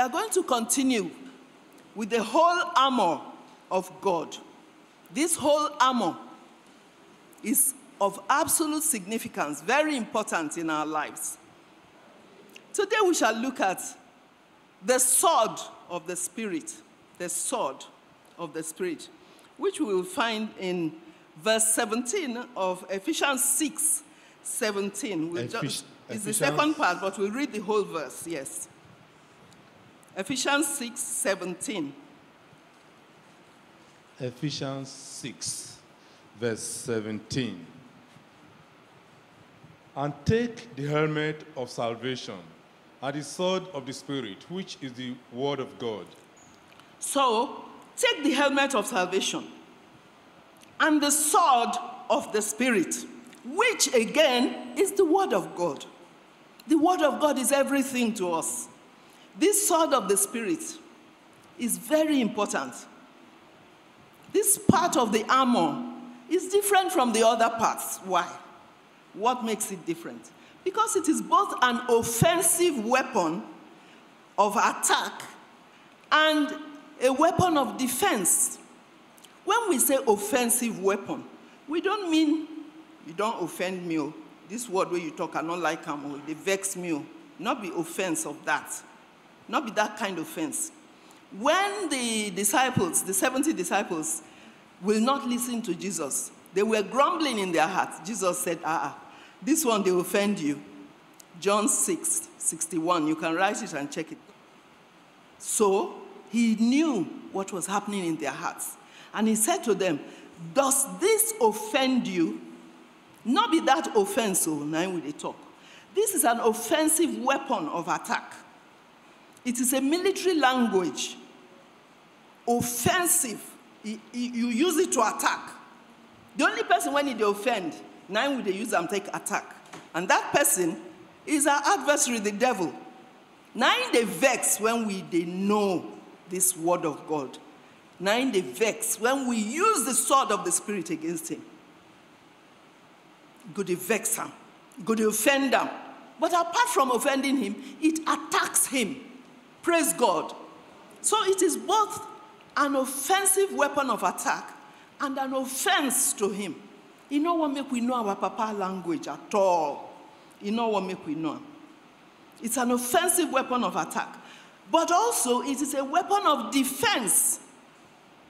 are going to continue with the whole armor of God. This whole armor is of absolute significance, very important in our lives. Today we shall look at the sword of the Spirit, the sword of the Spirit, which we will find in verse 17 of Ephesians 6 17. We'll Ephes- just- it's the second part, but we'll read the whole verse, yes. Ephesians 6 17. Ephesians 6, verse 17. And take the helmet of salvation and the sword of the Spirit, which is the word of God. So, take the helmet of salvation and the sword of the Spirit, which again is the Word of God. The Word of God is everything to us. This sword of the Spirit is very important. This part of the armor is different from the other parts. Why? What makes it different? Because it is both an offensive weapon of attack and a weapon of defense. When we say offensive weapon, we don't mean you don't offend me. oh. This word where you talk, I don't like them, oh, they vex me. oh. Not be offense of that. Not be that kind of offense. When the disciples, the 70 disciples, will not listen to Jesus, they were grumbling in their hearts. Jesus said, ah, ah, this one they offend you. John 6, 61. You can write it and check it. So he knew what was happening in their hearts. And he said to them, Does this offend you? Not be that offense, oh, now we they talk. This is an offensive weapon of attack. It is a military language. Offensive. You use it to attack. The only person when they offend, nine we they use them take attack. And that person is our adversary, the devil. Now they vex when we they know this word of God. Now they vex when we use the sword of the spirit against him. Go to vex him, go to offend him. But apart from offending him, it attacks him. Praise God. So it is both an offensive weapon of attack and an offense to him. You know what make we know our papa language at all? You know what make we know? It's an offensive weapon of attack. But also, it is a weapon of defense.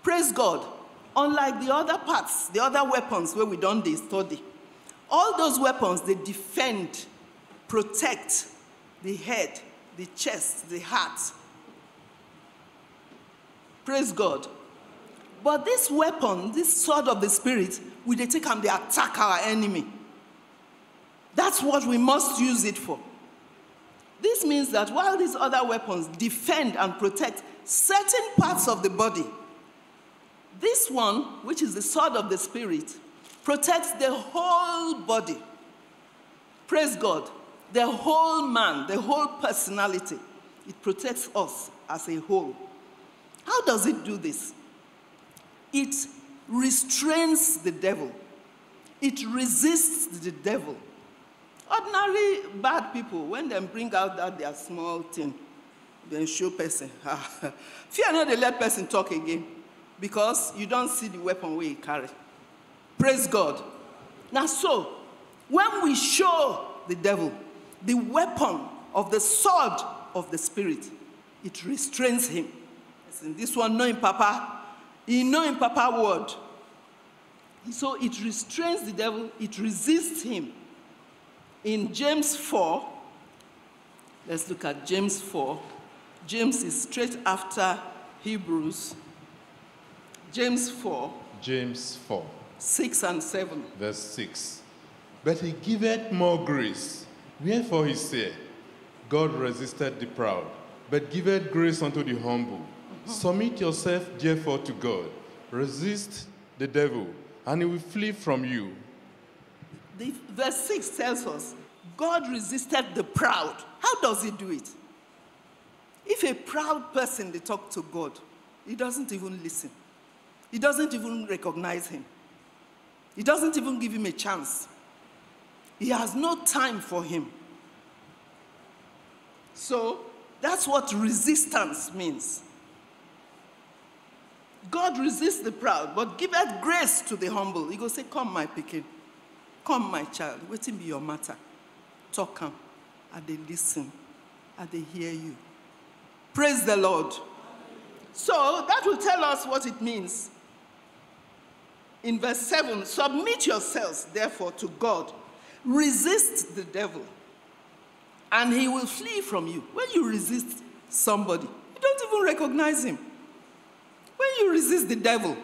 Praise God. Unlike the other parts, the other weapons where we don't they study. All those weapons, they defend, protect the head, the chest, the heart. Praise God. But this weapon, this sword of the spirit, will they take and they attack our enemy. That's what we must use it for. This means that while these other weapons defend and protect certain parts of the body, this one, which is the sword of the Spirit, protects the whole body. Praise God. The whole man, the whole personality. It protects us as a whole. How does it do this? It restrains the devil, it resists the devil. Ordinary bad people, when they bring out that their small thing, then show person. Ah, fear not, they let person talk again because you don't see the weapon we carry. Praise God. Now, so when we show the devil the weapon of the sword of the spirit, it restrains him. Listen, this one, knowing Papa, he knowing Papa word. So it restrains the devil, it resists him. In James 4, let's look at James 4. James is straight after Hebrews. James 4, James 4, 6 and 7. verse 6. But he giveth more grace. Wherefore he said, God resisted the proud, but giveth grace unto the humble. Submit yourself therefore to God. Resist the devil, and he will flee from you. The, verse 6 tells us God resisted the proud. How does he do it? If a proud person they talk to God, he doesn't even listen. He doesn't even recognize him. He doesn't even give him a chance. He has no time for him. So, That's what resistance means. God resists the proud, but giveth grace to the humble. He go say, Come, my pikin. Come, my child. Waiting be your matter. Talk come. And they listen. And they hear you. Praise the Lord. So that will tell us what it means. In verse 7, submit yourselves, therefore, to God. Resist the devil, and he will flee from you. When you resist somebody, you don't even recognize him. When you resist the devil,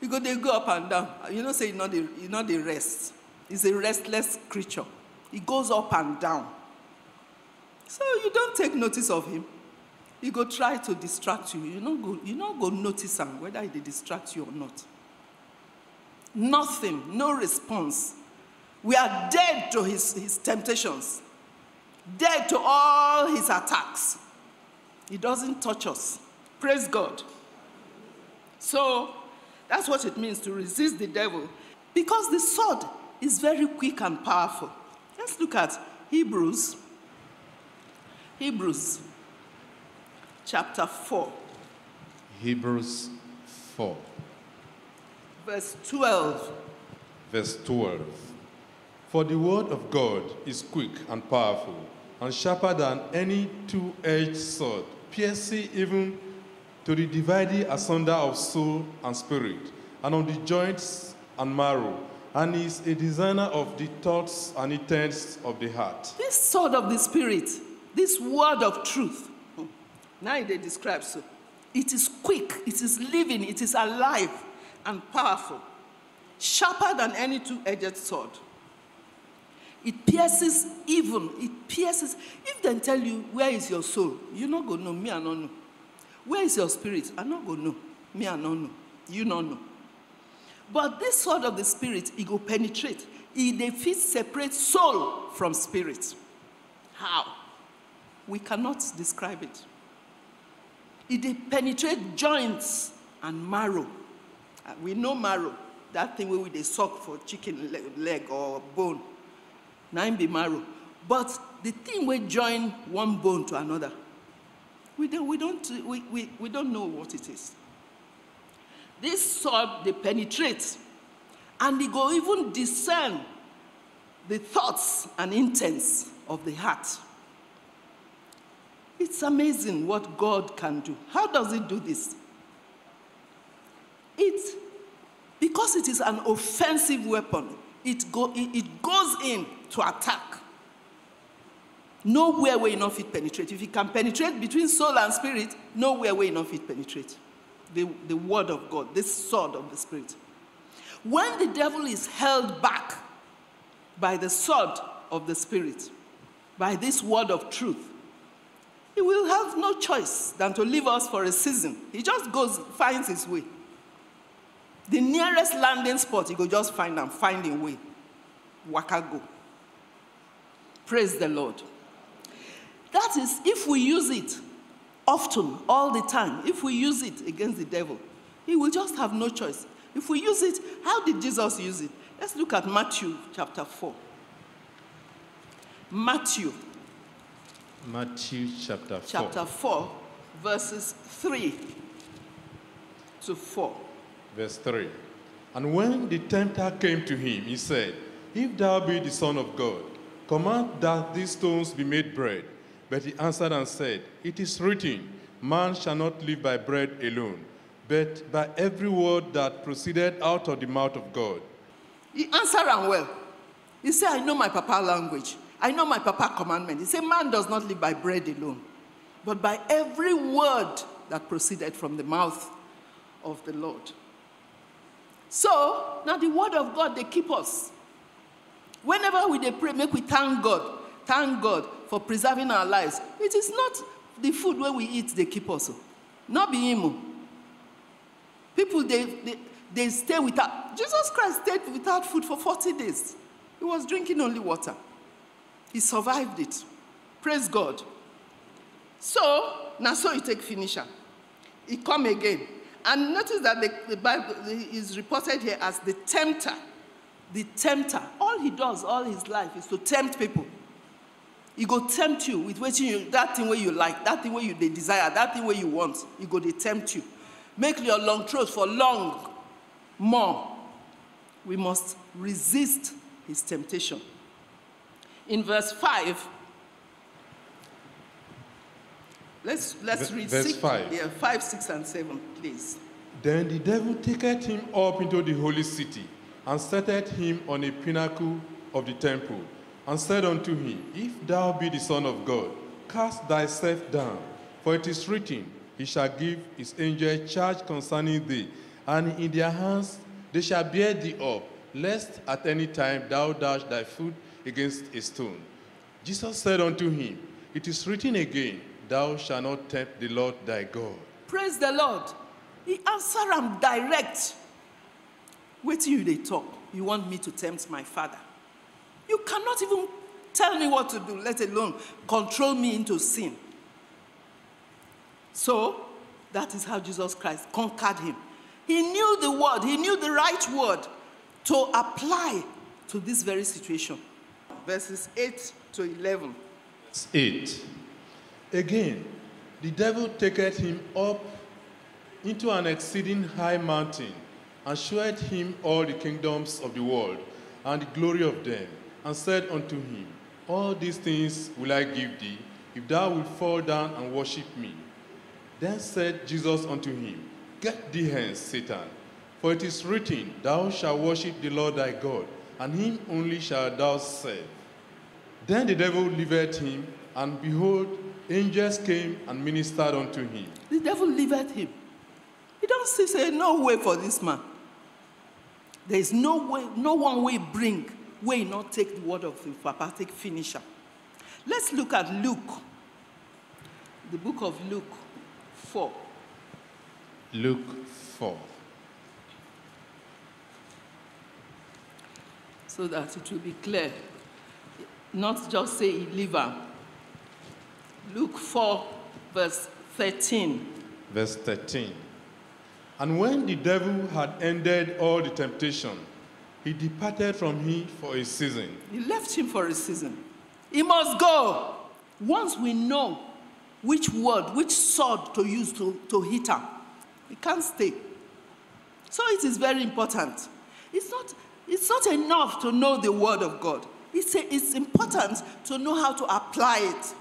you go, they go up and down. You know, say you're not, a, you're not a rest. He's a restless creature. He goes up and down. So you don't take notice of him. He go try to distract you. You not go, you not go notice him whether he distract you or not. Nothing, no response. We are dead to his, his temptations, dead to all his attacks. He doesn't touch us. Praise God. So that's what it means to resist the devil because the sword is very quick and powerful. Let's look at Hebrews. Hebrews chapter 4. Hebrews 4. Verse 12. Verse 12. For the word of God is quick and powerful, and sharper than any two edged sword, piercing even to the dividing asunder of soul and spirit, and of the joints and marrow, and is a designer of the thoughts and intents of the heart. This sword of the Spirit, this word of truth, now they describe so. It is quick, it is living, it is alive and powerful, sharper than any two edged sword. It pierces even, it pierces. If they tell you, Where is your soul? You're not going to know, me, I don't know. Where is your spirit? I'm not going to know. Me, I don't know. You don't know. But this sword of the spirit, it will penetrate. It defeats, separate soul from spirit. How? We cannot describe it. It penetrates joints and marrow. Uh, we know marrow, that thing where they suck for chicken leg or bone. Nine be marrow. But the thing we join one bone to another, we don't, we don't, we, we, we don't know what it is. This sword, they penetrate and they go even discern the thoughts and intents of the heart. It's amazing what God can do. How does He do this? It, because it is an offensive weapon, it, go, it, it goes in to attack. Nowhere where enough it penetrate. If it can penetrate between soul and spirit, nowhere where enough it penetrate. The, the word of God, this sword of the spirit. When the devil is held back by the sword of the spirit, by this word of truth, he will have no choice than to leave us for a season. He just goes, finds his way. The nearest landing spot, he will just find and find a way. Waka go. Praise the Lord. That is, if we use it often, all the time, if we use it against the devil, he will just have no choice. If we use it, how did Jesus use it? Let's look at Matthew chapter 4. Matthew. Matthew chapter 4. Chapter 4, verses 3 to 4. Verse 3. And when the tempter came to him, he said, If thou be the Son of God, command that these stones be made bread. But he answered and said, It is written, Man shall not live by bread alone, but by every word that proceeded out of the mouth of God. He answered and well. He said, I know my papa language. I know my papa commandment. He said, Man does not live by bread alone, but by every word that proceeded from the mouth of the Lord. So now the word of God they keep us. Whenever we pray, make we thank God. Thank God for preserving our lives. It is not the food where we eat they keep us. Not be emo. People they, they, they stay without Jesus Christ stayed without food for 40 days. He was drinking only water. He survived it. Praise God. So, now so you take finisher. He come again. And notice that the, the Bible is reported here as the tempter. The tempter. He does all his life is to tempt people. He go tempt you with what you that thing where you like, that thing where you they desire, that thing where you want. He go they tempt you. Make your long throat for long more. We must resist his temptation. In verse 5, let's, let's read verse six, five. Yeah, 5, 6, and 7, please. Then the devil taketh him up into the holy city, and setteth him on a pinnacle of the temple, and said unto him, If thou be the Son of God, cast thyself down, for it is written, He shall give his angel charge concerning thee, and in their hands they shall bear thee up, lest at any time thou dash thy foot against a stone. Jesus said unto him, It is written again, Thou shalt not tempt the Lord thy God. Praise the Lord. He answered am direct. Wait till you they talk. You want me to tempt my father. You cannot even tell me what to do, let alone control me into sin. So, that is how Jesus Christ conquered him. He knew the word, he knew the right word to apply to this very situation. Verses 8 to 11. 8. Again, the devil taketh him up into an exceeding high mountain, and showed him all the kingdoms of the world, and the glory of them, and said unto him, All these things will I give thee, if thou wilt fall down and worship me. Then said Jesus unto him, Get thee hence, Satan, for it is written, Thou shalt worship the Lord thy God, and him only shalt thou serve. Then the devil delivered him, and behold, angels came and ministered unto him. The devil delivered him. He don't see, say, no way for this man. There is no way, no one way bring, way not take the word of the papa, finisher. Let's look at Luke, the book of Luke 4. Luke 4. so that it will be clear. Not just say liver. Luke 4, verse 13. Verse 13. And when the devil had ended all the temptation, he departed from him for a season. He left him for a season. He must go. Once we know which word, which sword to use to, to hit him, he can't stay. So it is very important. It's not, it's not enough to know the word of God. It's, a, it's important to know how to apply it.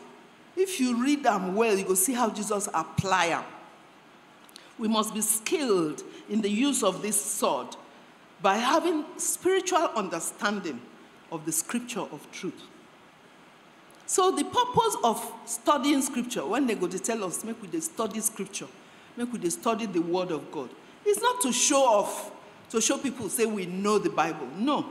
If you read them well, you will see how Jesus apply them. We must be skilled in the use of this sword by having spiritual understanding of the scripture of truth. So the purpose of studying scripture, when they go to tell us, make we dey study scripture, make we dey study the word of God, is not to show off, to show people say we know the Bible. No.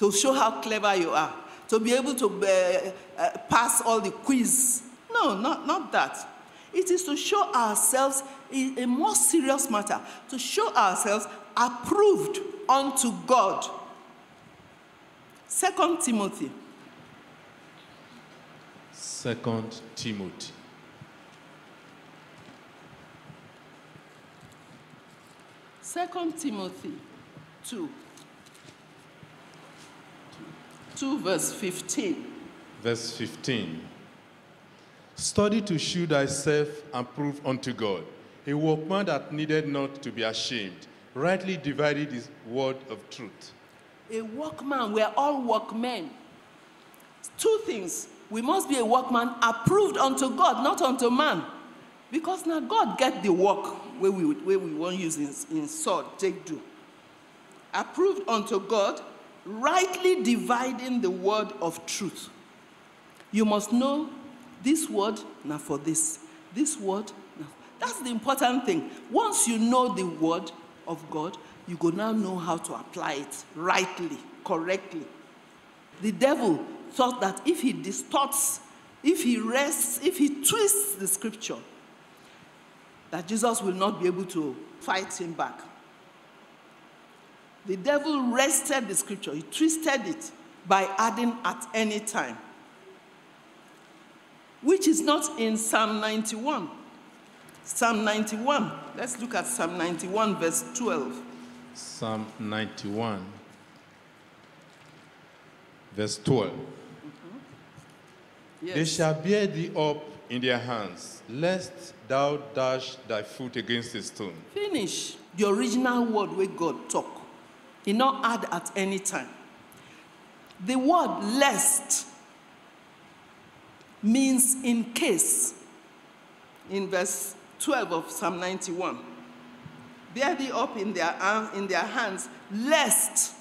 To show how clever you are, to be able to uh, uh, pass all the quiz. No, not, not that. It is to show ourselves in a more serious matter, to show ourselves approved unto God. Second Timothy Second Timothy. Second Timothy 2. 2 verse 15. Verse 15. Study to shew thyself approved unto God, a workman that needed not to be ashamed, rightly divided his word of truth. A workman, we're all workmen. Two things. We must be a workman approved unto God, not unto man. Because now God get the work where we, where we won't use in, in sword, take do. Approved unto God, rightly dividing the word of truth. You must know this word now for this. This word now. That's the important thing. Once you know the word of God, you go now know how to apply it rightly, correctly. The devil thought that if he distorts, if he rests, if he twists the scripture, that Jesus will not be able to fight him back. The devil wrested the scripture, he twisted it by adding at any time, which is not in Psalm 91. Psalm 91. Let's look at Psalm 91, verse 12. Psalm 91, verse 12. Mm-hmm. They Yes. shall bear thee up in their hands, lest thou dash thy foot against a stone. Finish the original word where God talk. He not add at any time. The word lest means in case. In verse 12 of Psalm 91. Bear thee up in their, arm, in their hands, lest,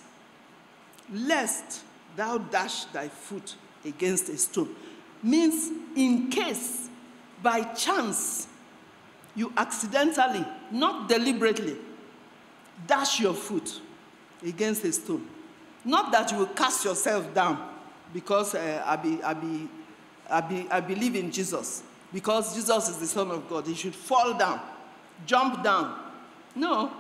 lest thou dash thy foot against a stone. Means in case, by chance, you accidentally, not deliberately, dash your foot against a stone. Not that you will cast yourself down because uh, I, be, I, be, I, be, I believe in Jesus, because Jesus is the Son of God. He should fall down, jump down. No.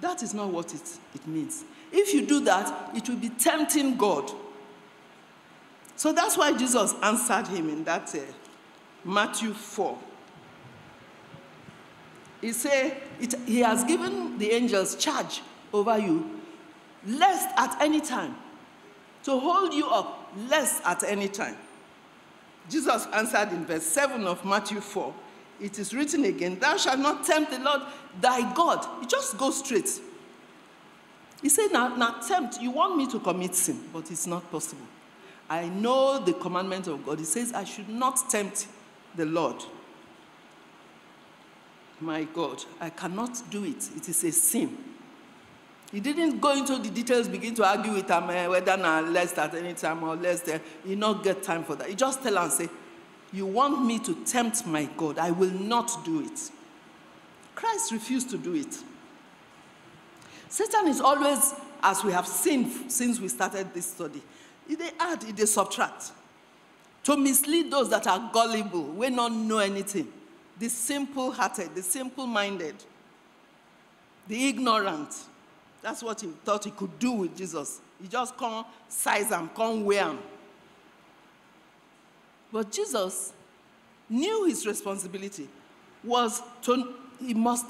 That is not what it, it means. If you do that, it will be tempting God. So that's why Jesus answered him in that uh, Matthew 4. He said, He has given the angels charge over you, lest at any time, to hold you up, lest at any time. Jesus answered in verse 7 of Matthew 4. It is written again, Thou shalt not tempt the Lord thy God. You just go straight. He said, now, now tempt, you want me to commit sin, but it's not possible. I know the commandment of God. He says, I should not tempt the Lord. My God, I cannot do it. It is a sin. He didn't go into the details, begin to argue with him eh, whether now less at any time or less there. He not get time for that. He just tell and say, You want me to tempt my God. I will not do it. Christ refused to do it. Satan is always, as we have seen since we started this study, they add, they subtract. To mislead those that are gullible, we not know anything. The simple hearted, the simple minded, the ignorant. That's what he thought he could do with Jesus. He just come size him, come wear him. But Jesus knew his responsibility was to, he must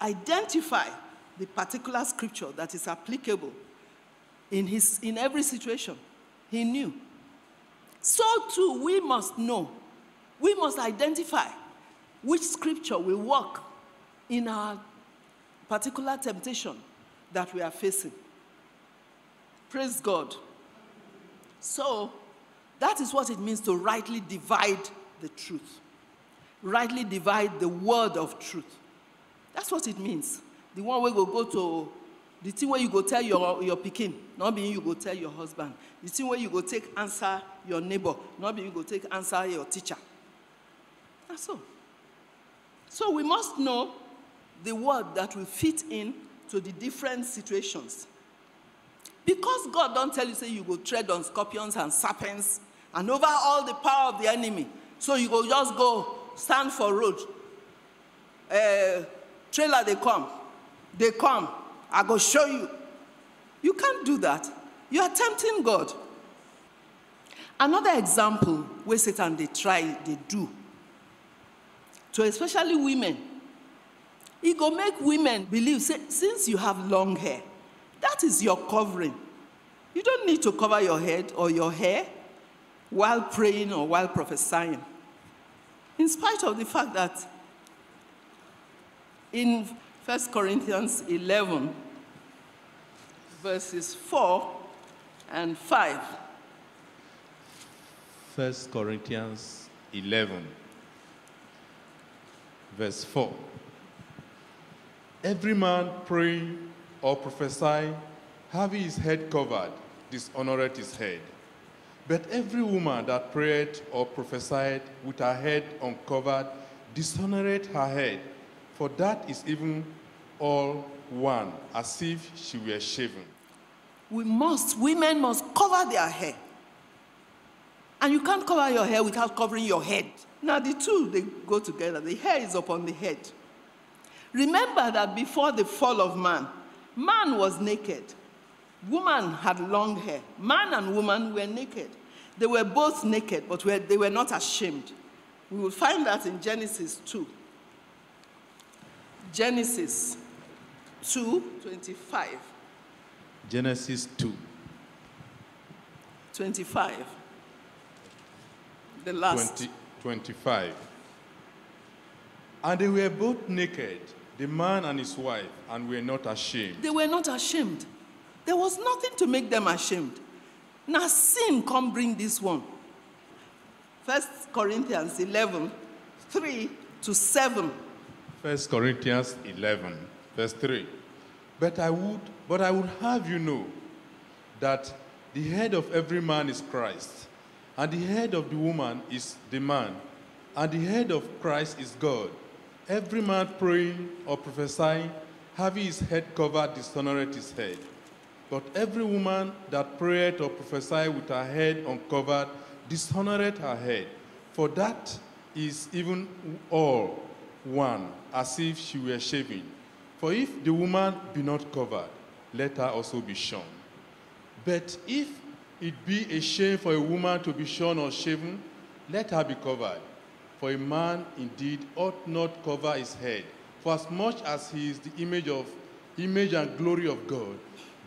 identify the particular scripture that is applicable in, his, in every situation. He knew. So too, we must know. We must identify which scripture will work in our particular temptation that we are facing. Praise God. So, that is what it means to rightly divide the truth. Rightly divide the word of truth. That's what it means. The one where you go to, the thing where you go tell your, your pikin, not being you go tell your husband. The thing where you go take answer your neighbor, not being you go take answer your teacher. That's so. So we must know the word that will fit in to the different situations. Because God don't tell you, say you go tread on scorpions and serpents and over all the power of the enemy. So you go just go stand for road. Uh, trailer they come. They come. I go show you. You can't do that. You are tempting God. Another example where Satan they try, they do. To especially women. He go make women believe, say, since you have long hair, that is your covering. You don't need to cover your head or your hair while praying or while prophesying. In spite of the fact that in 1 Corinthians 11, verses 4 and 5, 1 Corinthians 11, verse 4. Every man praying or prophesying having his head covered, dishonoreth his head. But every woman that prayed or prophesied with her head uncovered, dishonoreth her head, for that is even all one, as if she were shaven. we must, women must cover their hair. And you can't cover your hair without covering your head. Now, the two, they go together. The hair is upon the head. Remember that before the fall of man, man was naked. Woman had long hair. Man and woman were naked. They were both naked, but were- they were not ashamed. We will find that in Genesis 2. Genesis 2 25. Genesis 2. 25. The last. 20, 25. And they were both naked, the man and his wife, and were not ashamed. They were not ashamed. There was nothing to make them ashamed. Now sin come bring this one. First Corinthians 11, 3 to 7. First Corinthians 11, verse 3. But I would, but I would have you know that the head of every man is Christ, and the head of the woman is the man, and the head of Christ is God. Every man praying or prophesying, having his head covered, dishonoreth his head. But every woman that prayeth or prophesieth with her head uncovered, dishonoreth her head. For that is even all one, as if she were shaven. For if the woman be not covered, let her also be shorn. But if it be a shame for a woman to be shorn or shaven, let her be covered. For a man indeed ought not cover his head, for as much as he is the image of image and glory of God,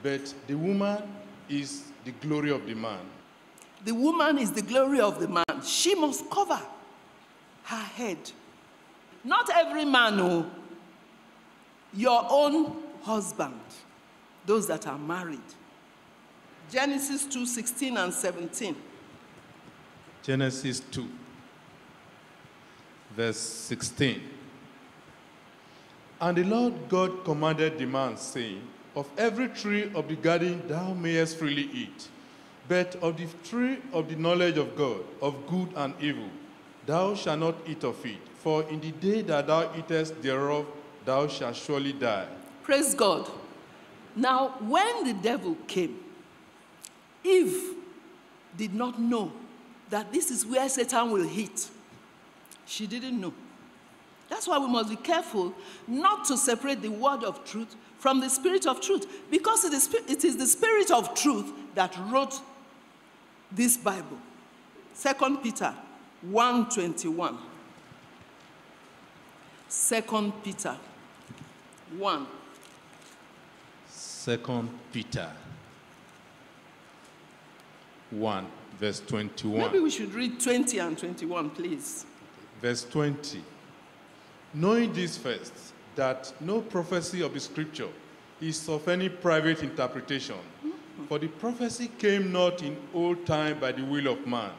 but the woman is the glory of the man. The woman is the glory of the man. She must cover her head. Not every man, oh, your own husband, those that are married. Genesis 2 16 and 17. Genesis 2, verse 16. And the Lord God commanded the man, saying, Of every tree of the garden thou mayest freely eat, but of the tree of the knowledge of God, of good and evil, thou shalt not eat of it. For in the day that thou eatest thereof, thou shalt surely die. Praise God. Now, when the devil came, Eve did not know that this is where Satan will hit. She didn't know. That's why we must be careful not to separate the word of truth from the spirit of truth, because it is, it is the spirit of truth that wrote this Bible. 2 Peter 1:21. 2 Peter 1. Second Peter 1, verse 21. Maybe we should read 20 and 21, please. Verse 20. Knowing this first, that no prophecy of the scripture is of any private interpretation. Mm-hmm. For the prophecy came not in old time by the will of man,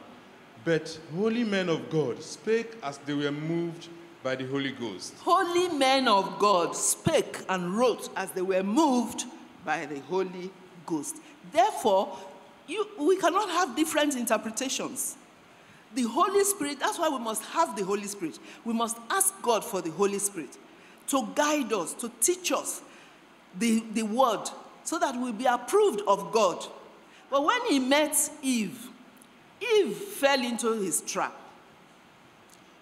but holy men of God spake as they were moved by the Holy Ghost. Holy men of God spake and wrote as they were moved by the Holy Ghost. Therefore, you, we cannot have different interpretations. The Holy Spirit, that's why we must have the Holy Spirit. We must ask God for the Holy Spirit to guide us, to teach us the, the word, so that we'll be approved of God. But when he met Eve, Eve fell into his trap.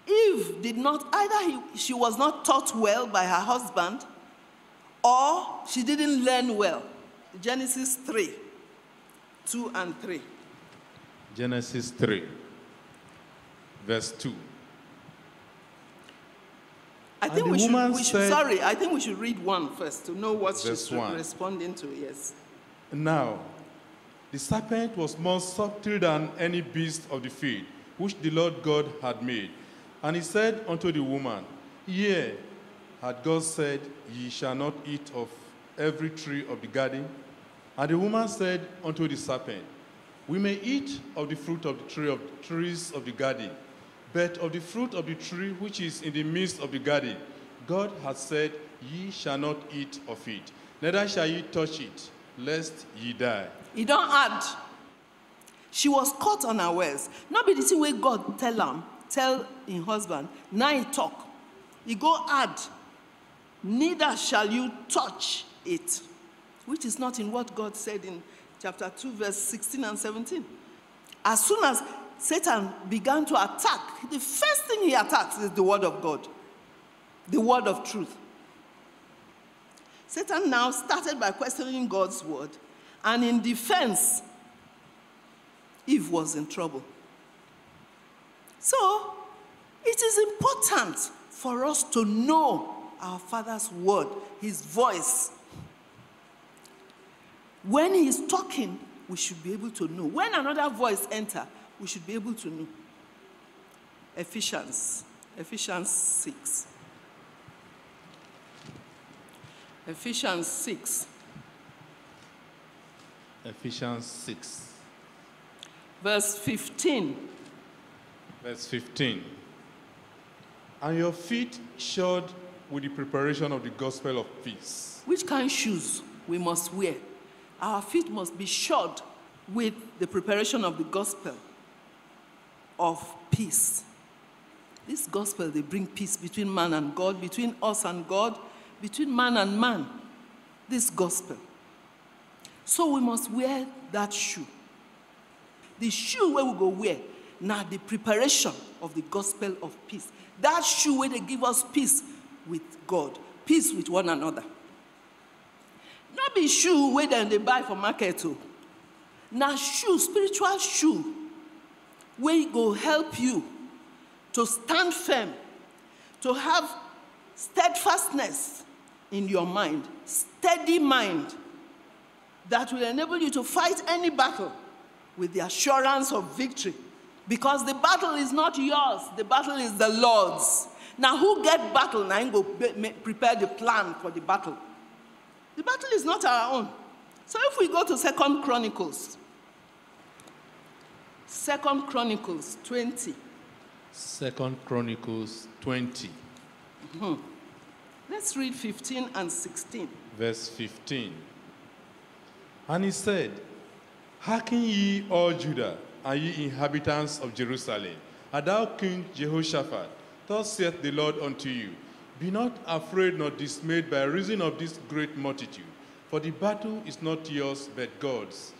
Eve did not, either he, she was not taught well by her husband, or she didn't learn well. Genesis 3 2 and 3. Genesis 3, verse 2. I think the we should, woman we should said- sorry, I think we should read one first to know what she's one. responding to. Yes. Now, the serpent was more subtle than any beast of the field, which the Lord God had made. And he said unto the woman, Yea, had God said, Ye shall not eat of every tree of the garden? And the woman said unto the serpent, We may eat of the fruit of the tree of trees of the garden, but of the fruit of the tree which is in the midst of the garden, God hath said, Ye shall not eat of it, neither shall ye touch it, lest ye die. You don't add. She was caught unawares. Not be the same way God tell him, tell him husband, now he talk. He go add, neither shall you touch it, which is not in what God said in chapter 2, verse 16 and 17. As soon as Satan began to attack, the first thing he attacks is the word of God, the word of truth. Satan now started by questioning God's word, and in defense, Eve was in trouble. So, it is important for us to know our Father's word, his voice. When he is talking, we should be able to know. When another voice enter, we should be able to know. Ephesians, Ephesians 6. Ephesians 6, Ephesians 6, verse 15. verse 15. And your feet shod with the preparation of the gospel of peace. Which kind of shoes we must wear? Our feet must be shod with the preparation of the gospel of peace. This gospel, they bring peace between man and God, between us and God, between man and man. This gospel. So we must wear that shoe. The shoe where we go wear, now the preparation of the gospel of peace. That shoe where they give us peace with God, peace with one another. Not be shoe where they buy for market oh. too. Now shoe, spiritual shoe, where go help you to stand firm, to have steadfastness in your mind, steady mind that will enable you to fight any battle with the assurance of victory. Because the battle is not yours, the battle is the Lord's. Now, who get battle now go prepare the plan for the battle? The battle is not our own. So if we go to Second Chronicles, Second Chronicles 20, Second Chronicles 20, hmm. let's read 15 and 16. verse 15. And he said, Hearken ye all Judah, and ye inhabitants of Jerusalem, and thou King Jehoshaphat, thus saith the Lord unto you, Be not afraid nor dismayed by reason of this great multitude, for the battle is not yours but God's.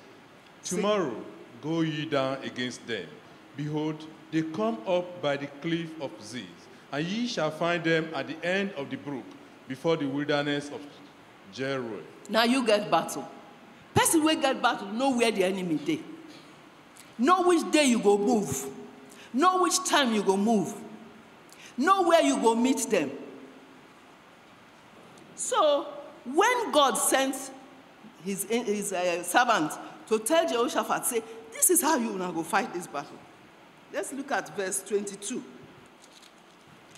Tomorrow go ye down against them. Behold, they come up by the cliff of Ziz, and ye shall find them at the end of the brook, before the wilderness of Jeruel. Now you get battle. Person wey get battle know where the enemy dey. Know which day you go move. Know which time you go move. Know where you go meet them. So when God sent his, his uh, servant to tell Jehoshaphat, say, this is how you now go fight this battle. Let's look at verse 22.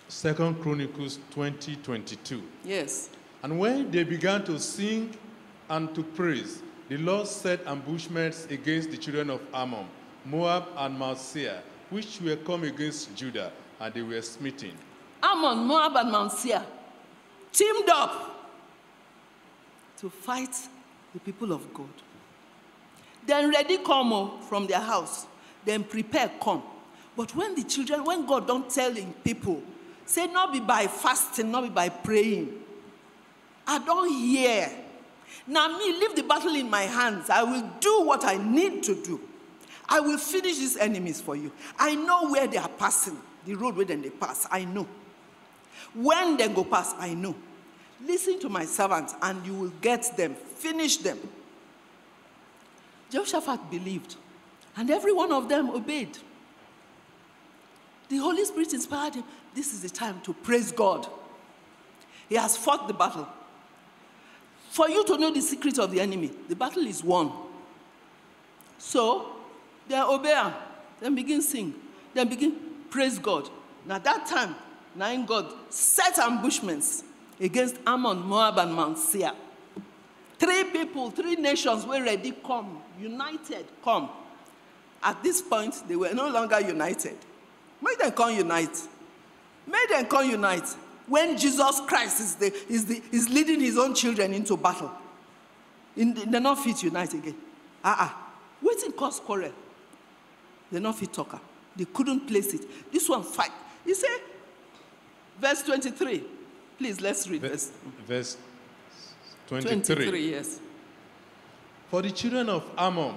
Second Chronicles 20, 22. Yes. And when they began to sing and to praise, the Lord set ambushments against the children of Ammon, Moab, and Mount Seir, which were come against Judah, and they were smitten. Ammon, Moab, and Mount Seir teamed up to fight the people of God. Then ready come oh, from their house, then prepare come. But when the children, when God don't tell in people, say not be by fasting, not be by praying. I don't hear. Now me, leave the battle in my hands. I will do what I need to do. I will finish these enemies for you. I know where they are passing, the road where they pass. I know. When they go past, I know. Listen to my servants, and you will get them. Finish them. Jehoshaphat believed, and every one of them obeyed. The Holy Spirit inspired him. This is the time to praise God. He has fought the battle. For you to know the secret of the enemy, the battle is won. So, they obey. Then begin sing. Then begin praise God. Now that time, now God set ambushments against Ammon, Moab, and Mount Seir. Three people, three nations were ready, come, united, come. At this point, they were no longer united. Make them come unite. Make them come unite. When Jesus Christ is, the, is, the, is leading his own children into battle, in the, they're not fit unite again. Ah, uh-uh. Waiting cause quarrel. They're not fit talker. They couldn't place it. This one fight. He said, verse 23. Please, let's read Ve- verse Verse 23. 23. Yes. For the children of Ammon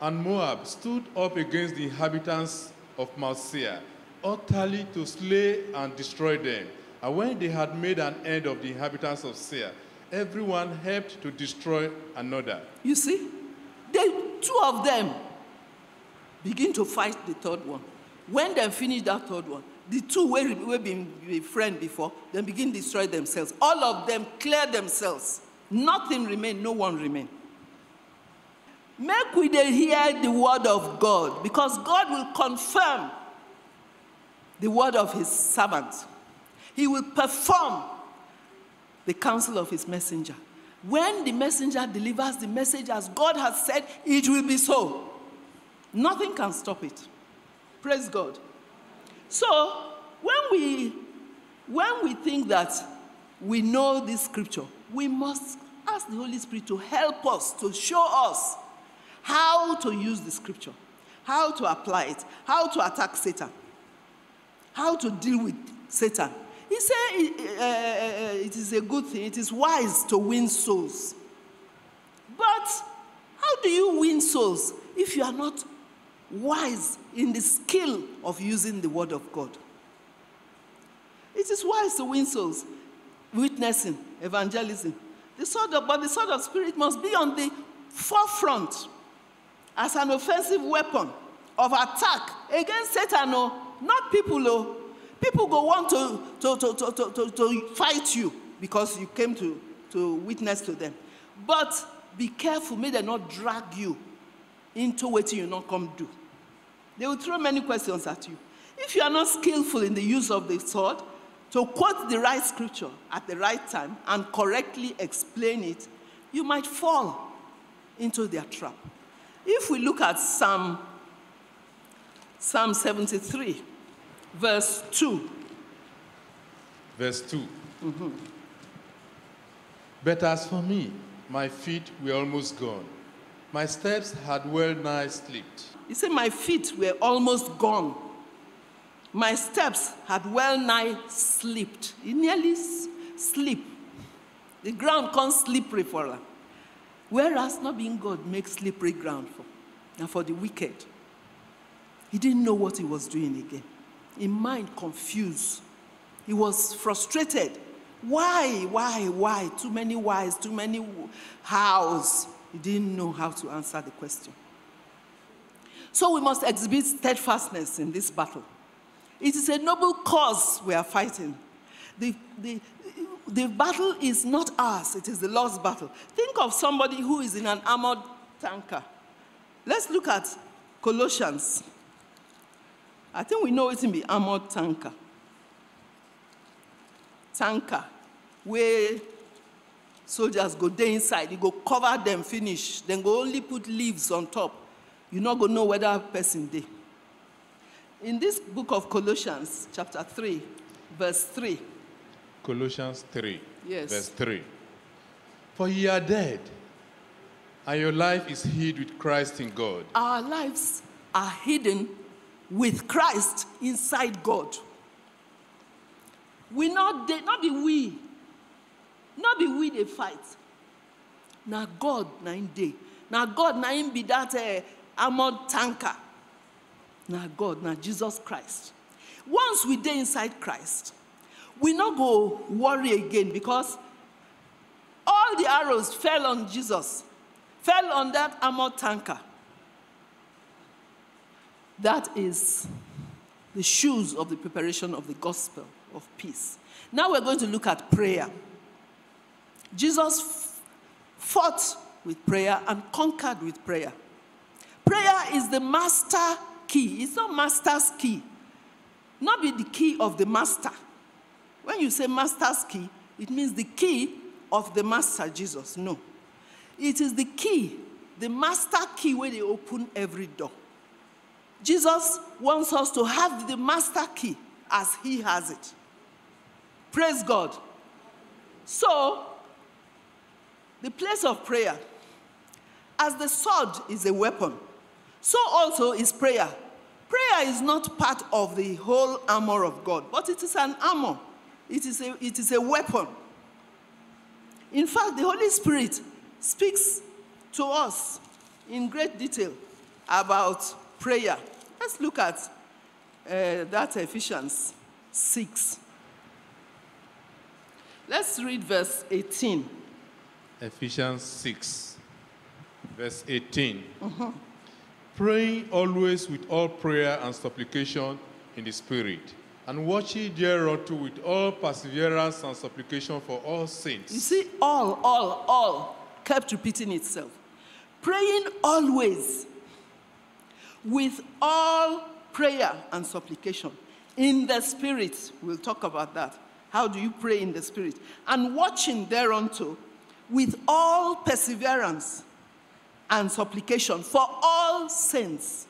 and Moab stood up against the inhabitants of Mount Seir, utterly to slay and destroy them. And when they had made an end of the inhabitants of Seir, everyone helped to destroy another. You see, they, two of them begin to fight the third one. When they finish that third one, the two were, were been be before, then begin destroy themselves. All of them clear themselves. Nothing remain, no one remain. Make we hear the word of God, because God will confirm the word of his servant. He will perform the counsel of his messenger. When the messenger delivers the message as God has said, it will be so. Nothing can stop it. Praise God. So, when we when we think that we know this scripture, we must ask the Holy Spirit to help us, to show us how to use the scripture, how to apply it, how to attack Satan, how to deal with Satan. He said uh, it is a good thing, it is wise to win souls. But how do you win souls if you are not wise in the skill of using the word of God? It is wise to win souls, witnessing, evangelism. The sword of, but the sword of spirit must be on the forefront as an offensive weapon of attack against Satan, oh, not people. Oh. People go want to, to, to, to, to, to fight you because you came to, to witness to them. But be careful, may they not drag you into what you not come do. They will throw many questions at you. If you are not skillful in the use of the sword, to quote the right scripture at the right time and correctly explain it, you might fall into their trap. If we look at Psalm, Psalm 73, verse 2. Verse 2. Mm-hmm. But as for me, my feet were almost gone. My steps had well nigh slipped. He said, My feet were almost gone my steps had well nigh slipped. He nearly slip. The ground can't slippery for her. Whereas not being God makes slippery ground for, and for the wicked. He didn't know what he was doing again. In mind confused. He was frustrated. Why, why, why? Too many whys, too many hows. He didn't know how to answer the question. So we must exhibit steadfastness in this battle. It is a noble cause we are fighting. The, the, the battle is not ours, it is the Lord's battle. Think of somebody who is in an armored tanker. Let's look at Colossians. I think we know it in the armored tanker. Tanker, where soldiers go there inside, you go cover them, finish, then go only put leaves on top. You're not going to know whether person there in this book of Colossians, chapter 3, verse 3. Colossians 3, yes. verse 3. For ye are dead, and your life is hid with Christ in God. Our lives are hidden with Christ inside God. We not they, not be we, not be we they fight. Now God nine day. Now God nine be that uh, armored tanker now God, now Jesus Christ. Once we dey inside Christ, we not go worry again because all the arrows fell on Jesus, fell on that armored tanker. That is the shoes of the preparation of the gospel of peace. Now we're going to look at prayer. Jesus fought with prayer and conquered with prayer. Prayer is the master key. It's not master's key. Not be the key of the master. When you say master's key, it means the key of the master, Jesus. No. It is the key, the master key where they open every door. Jesus wants us to have the master key as he has it. Praise God. So, the place of prayer, as the sword is a weapon, so also is prayer. Prayer is not part of the whole armor of God, but it is an armor. It is a, it is a weapon. In fact, the Holy Spirit speaks to us in great detail about prayer. Let's look at uh, that Ephesians 6. Let's read verse 18. Ephesians 6, verse 18. Mm-hmm praying always with all prayer and supplication in the Spirit, and watching thereunto with all perseverance and supplication for all saints. You see, all, all, all kept repeating itself. Praying always with all prayer and supplication In the spirit, we'll talk about that. How do you pray in the spirit? And watching thereunto with all perseverance and supplication for all saints.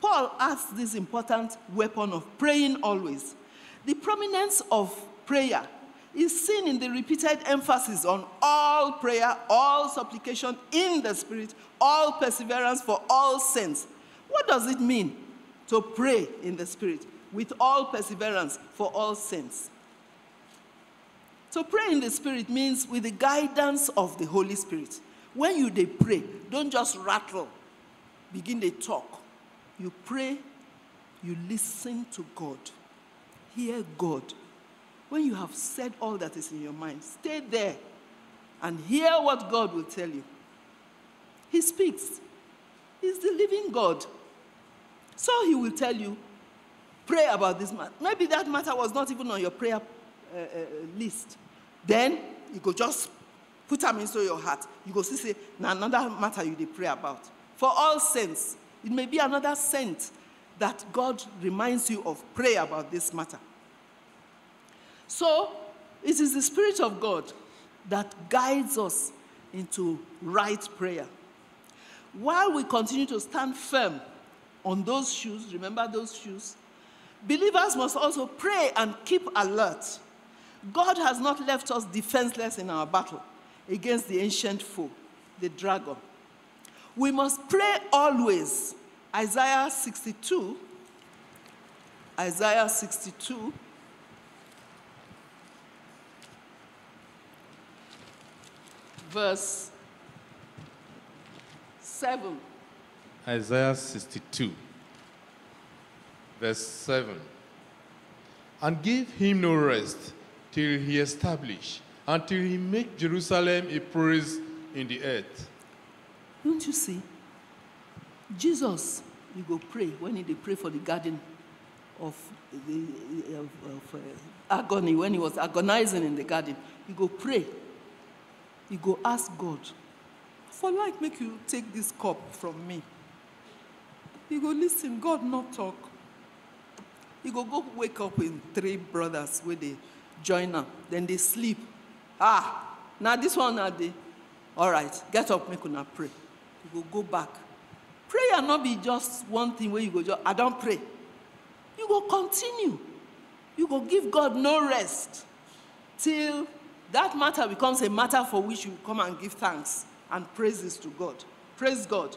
Paul adds this important weapon of praying always. The prominence of prayer is seen in the repeated emphasis on all prayer, all supplication in the Spirit, all perseverance for all saints. What does it mean to pray in the Spirit with all perseverance for all saints? To pray in the Spirit means with the guidance of the Holy Spirit. When you they pray, don't just rattle, begin to talk. You pray, you listen to God, hear God. When you have said all that is in your mind, stay there and hear what God will tell you. He speaks. He's the living God. So he will tell you, pray about this matter. Maybe that matter was not even on your prayer uh, uh, list. Then you could just put them into your heart. You go see, say, now another matter you they pray about. For all saints, it may be another saint that God reminds you of. Pray about this matter. So, it is the Spirit of God that guides us into right prayer. While we continue to stand firm on those shoes, remember those shoes, believers must also pray and keep alert. God has not left us defenseless in our battle against the ancient foe, the dragon. We must pray always. Isaiah 62, Isaiah 62, verse 7. Isaiah 62, verse 7. And give him no rest till he establish, until he make Jerusalem a praise in the earth. Don't you see? Jesus, you go pray when he did pray for the garden of, the, of, of uh, agony, when he was agonizing in the garden. You go pray. You go ask God, for like make you take this cup from me. You go listen, God not talk. You go go wake up with three brothers where they join up, then they sleep. Ah, now this one are they. All right, get up, make una pray. You go go back. Prayer not be just one thing where you go just, I don't pray. You go continue. You go give God no rest till that matter becomes a matter for which you come and give thanks and praises to God. Praise God.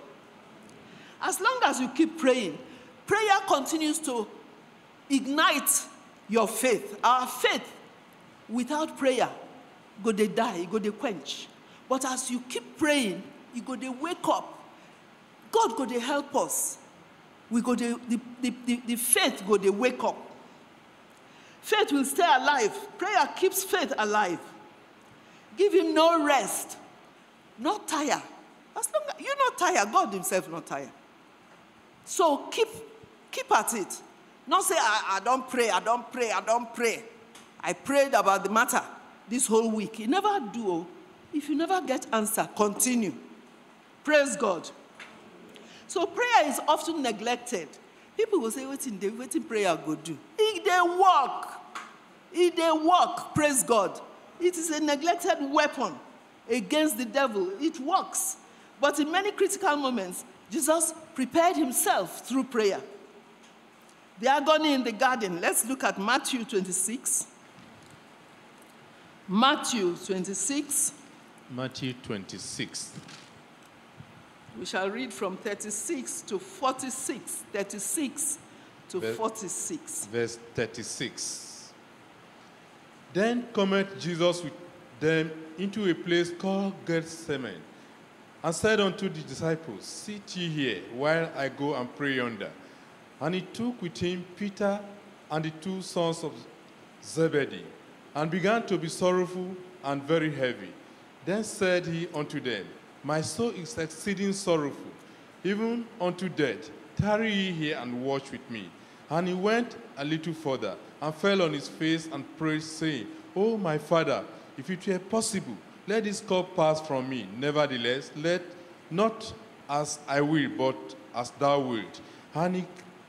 As long as you keep praying, prayer continues to ignite your faith. Our faith without prayer go they die, go they quench. But as you keep praying, you go they wake up. God go they help us. We go they, the, the, the, the faith go they wake up. Faith will stay alive. Prayer keeps faith alive. Give him no rest. Not tire. As long as you're not tired, God Himself not tired. So keep keep at it. Not say I, I don't pray, I don't pray, I don't pray. I prayed about the matter this whole week. You never do. Oh. If you never get answer, continue. Praise God. So prayer is often neglected. People will say, waiting, they waiting prayer go do. If they walk, if they walk, praise God. It is a neglected weapon against the devil. It works. But in many critical moments, Jesus prepared himself through prayer. The agony in the garden. Let's look at Matthew 26. Matthew 26. Matthew 26. We shall read from 36 to 46. 36 to Ver- 46. verse 36. Then cometh Jesus with them into a place called Gethsemane, and said unto the disciples, Sit ye here, while I go and pray yonder. And he took with him Peter and the two sons of Zebedee, and began to be sorrowful and very heavy. Then said he unto them, My soul is exceeding sorrowful, even unto death. Tarry ye here and watch with me. And he went a little further, and fell on his face and prayed, saying, O my father, if it were possible, let this cup pass from me. Nevertheless, let not as I will, but as thou wilt. And he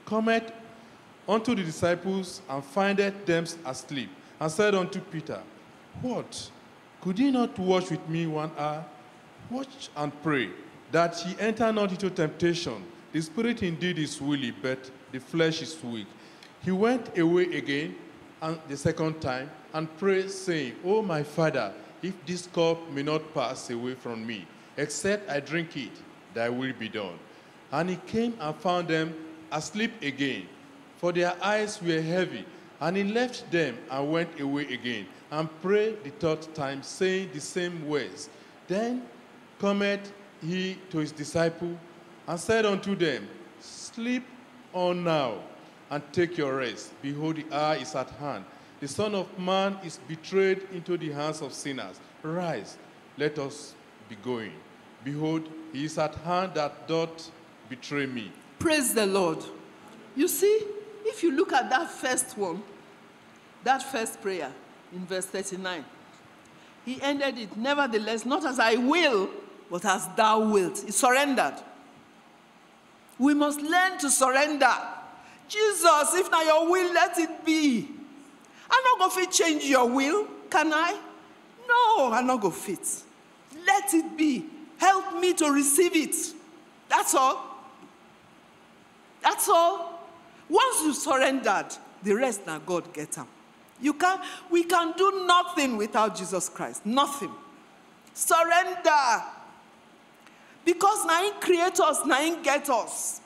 cometh unto the disciples and findeth them asleep, and said unto Peter, What? Could ye not watch with me one hour? Watch and pray, that ye enter not into temptation. The spirit indeed is willing, but the flesh is weak. He went away again, and the second time, and prayed, saying, O my Father, if this cup may not pass away from me, except I drink it, thy will be done. And he came and found them asleep again, for their eyes were heavy. And he left them and went away again, and prayed the third time, saying the same words. Then cometh he to his disciple, and said unto them, Sleep on now, and take your rest. Behold, the hour is at hand. The Son of Man is betrayed into the hands of sinners. Rise, let us be going. Behold, he is at hand that doth betray me. Praise the Lord. You see, if you look at that first one, that first prayer in verse 39, he ended it, nevertheless, not as I will, but as thou wilt. He surrendered. We must learn to surrender. Jesus, if not your will, let it be. I'm not going to change your will, can I? No, I'm not going to fit. Let it be. Help me to receive it. That's all. That's all. Once you surrendered, the rest now God get them. You can we can do nothing without Jesus Christ. Nothing. Surrender. Because now he create us, now get us.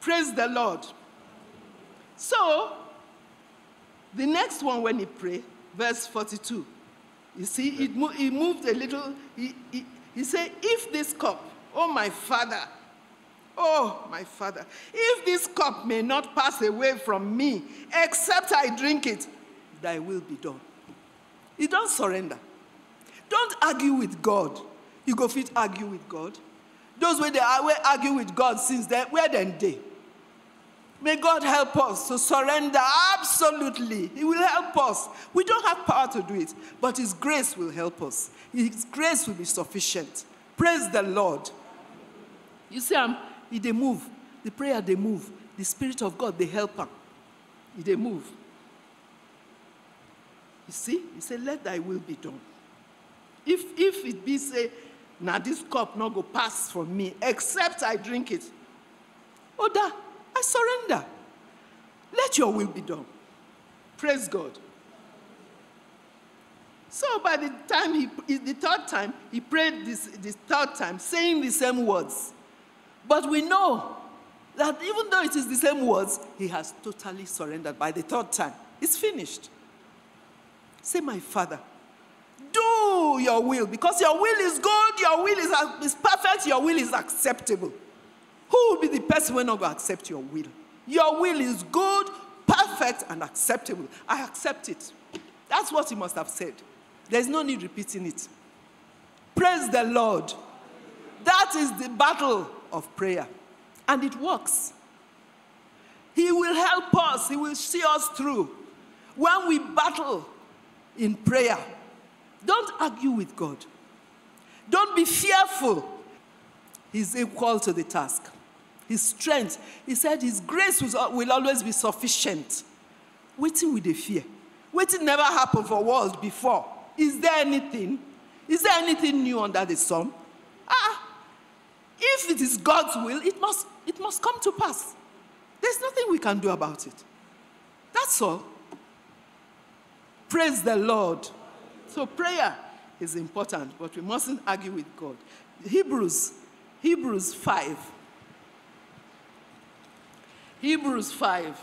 Praise the Lord. So, the next one when he pray, verse 42. You see, he, mo- moved a little. He, he, he said, If this cup, oh my father, oh my father, if this cup may not pass away from me, except I drink it, thy will be done. You don't surrender. Don't argue with God. You go fit argue with God. Those where they are, we argue with God since then, where then they? May God help us to surrender absolutely. He will help us. We don't have power to do it, but His grace will help us. His grace will be sufficient. Praise the Lord. You see, um, they move. The prayer, they move. The Spirit of God, they help them. They move. You see? He said, Let thy will be done. If, if it be, say, now this cup not go pass from me, except I drink it. Oda, I surrender. Let your will be done. Praise God. So by the time he, the third time, he prayed this, this third time, saying the same words. But we know that even though it is the same words, he has totally surrendered by the third time. It's finished. Say, my father, do your will because your will is good, your will is, is perfect, your will is acceptable. Who will be the person who will not going to accept your will? Your will is good, perfect, and acceptable. I accept it. That's what he must have said. There's no need repeating it. Praise the Lord. That is the battle of prayer. And it works. He will help us, He will see us through. When we battle in prayer, don't argue with God. Don't be fearful. He's equal to the task. His strength, he said, His grace will always be sufficient. Waiting with a fear. Waiting never happened for world before. Is there anything? Is there anything new under the sun? Ah, if it is God's will, it must, it must come to pass. There's nothing we can do about it. That's all. Praise the Lord. So prayer is important, but we mustn't argue with God. Hebrews, Hebrews 5. Hebrews 5,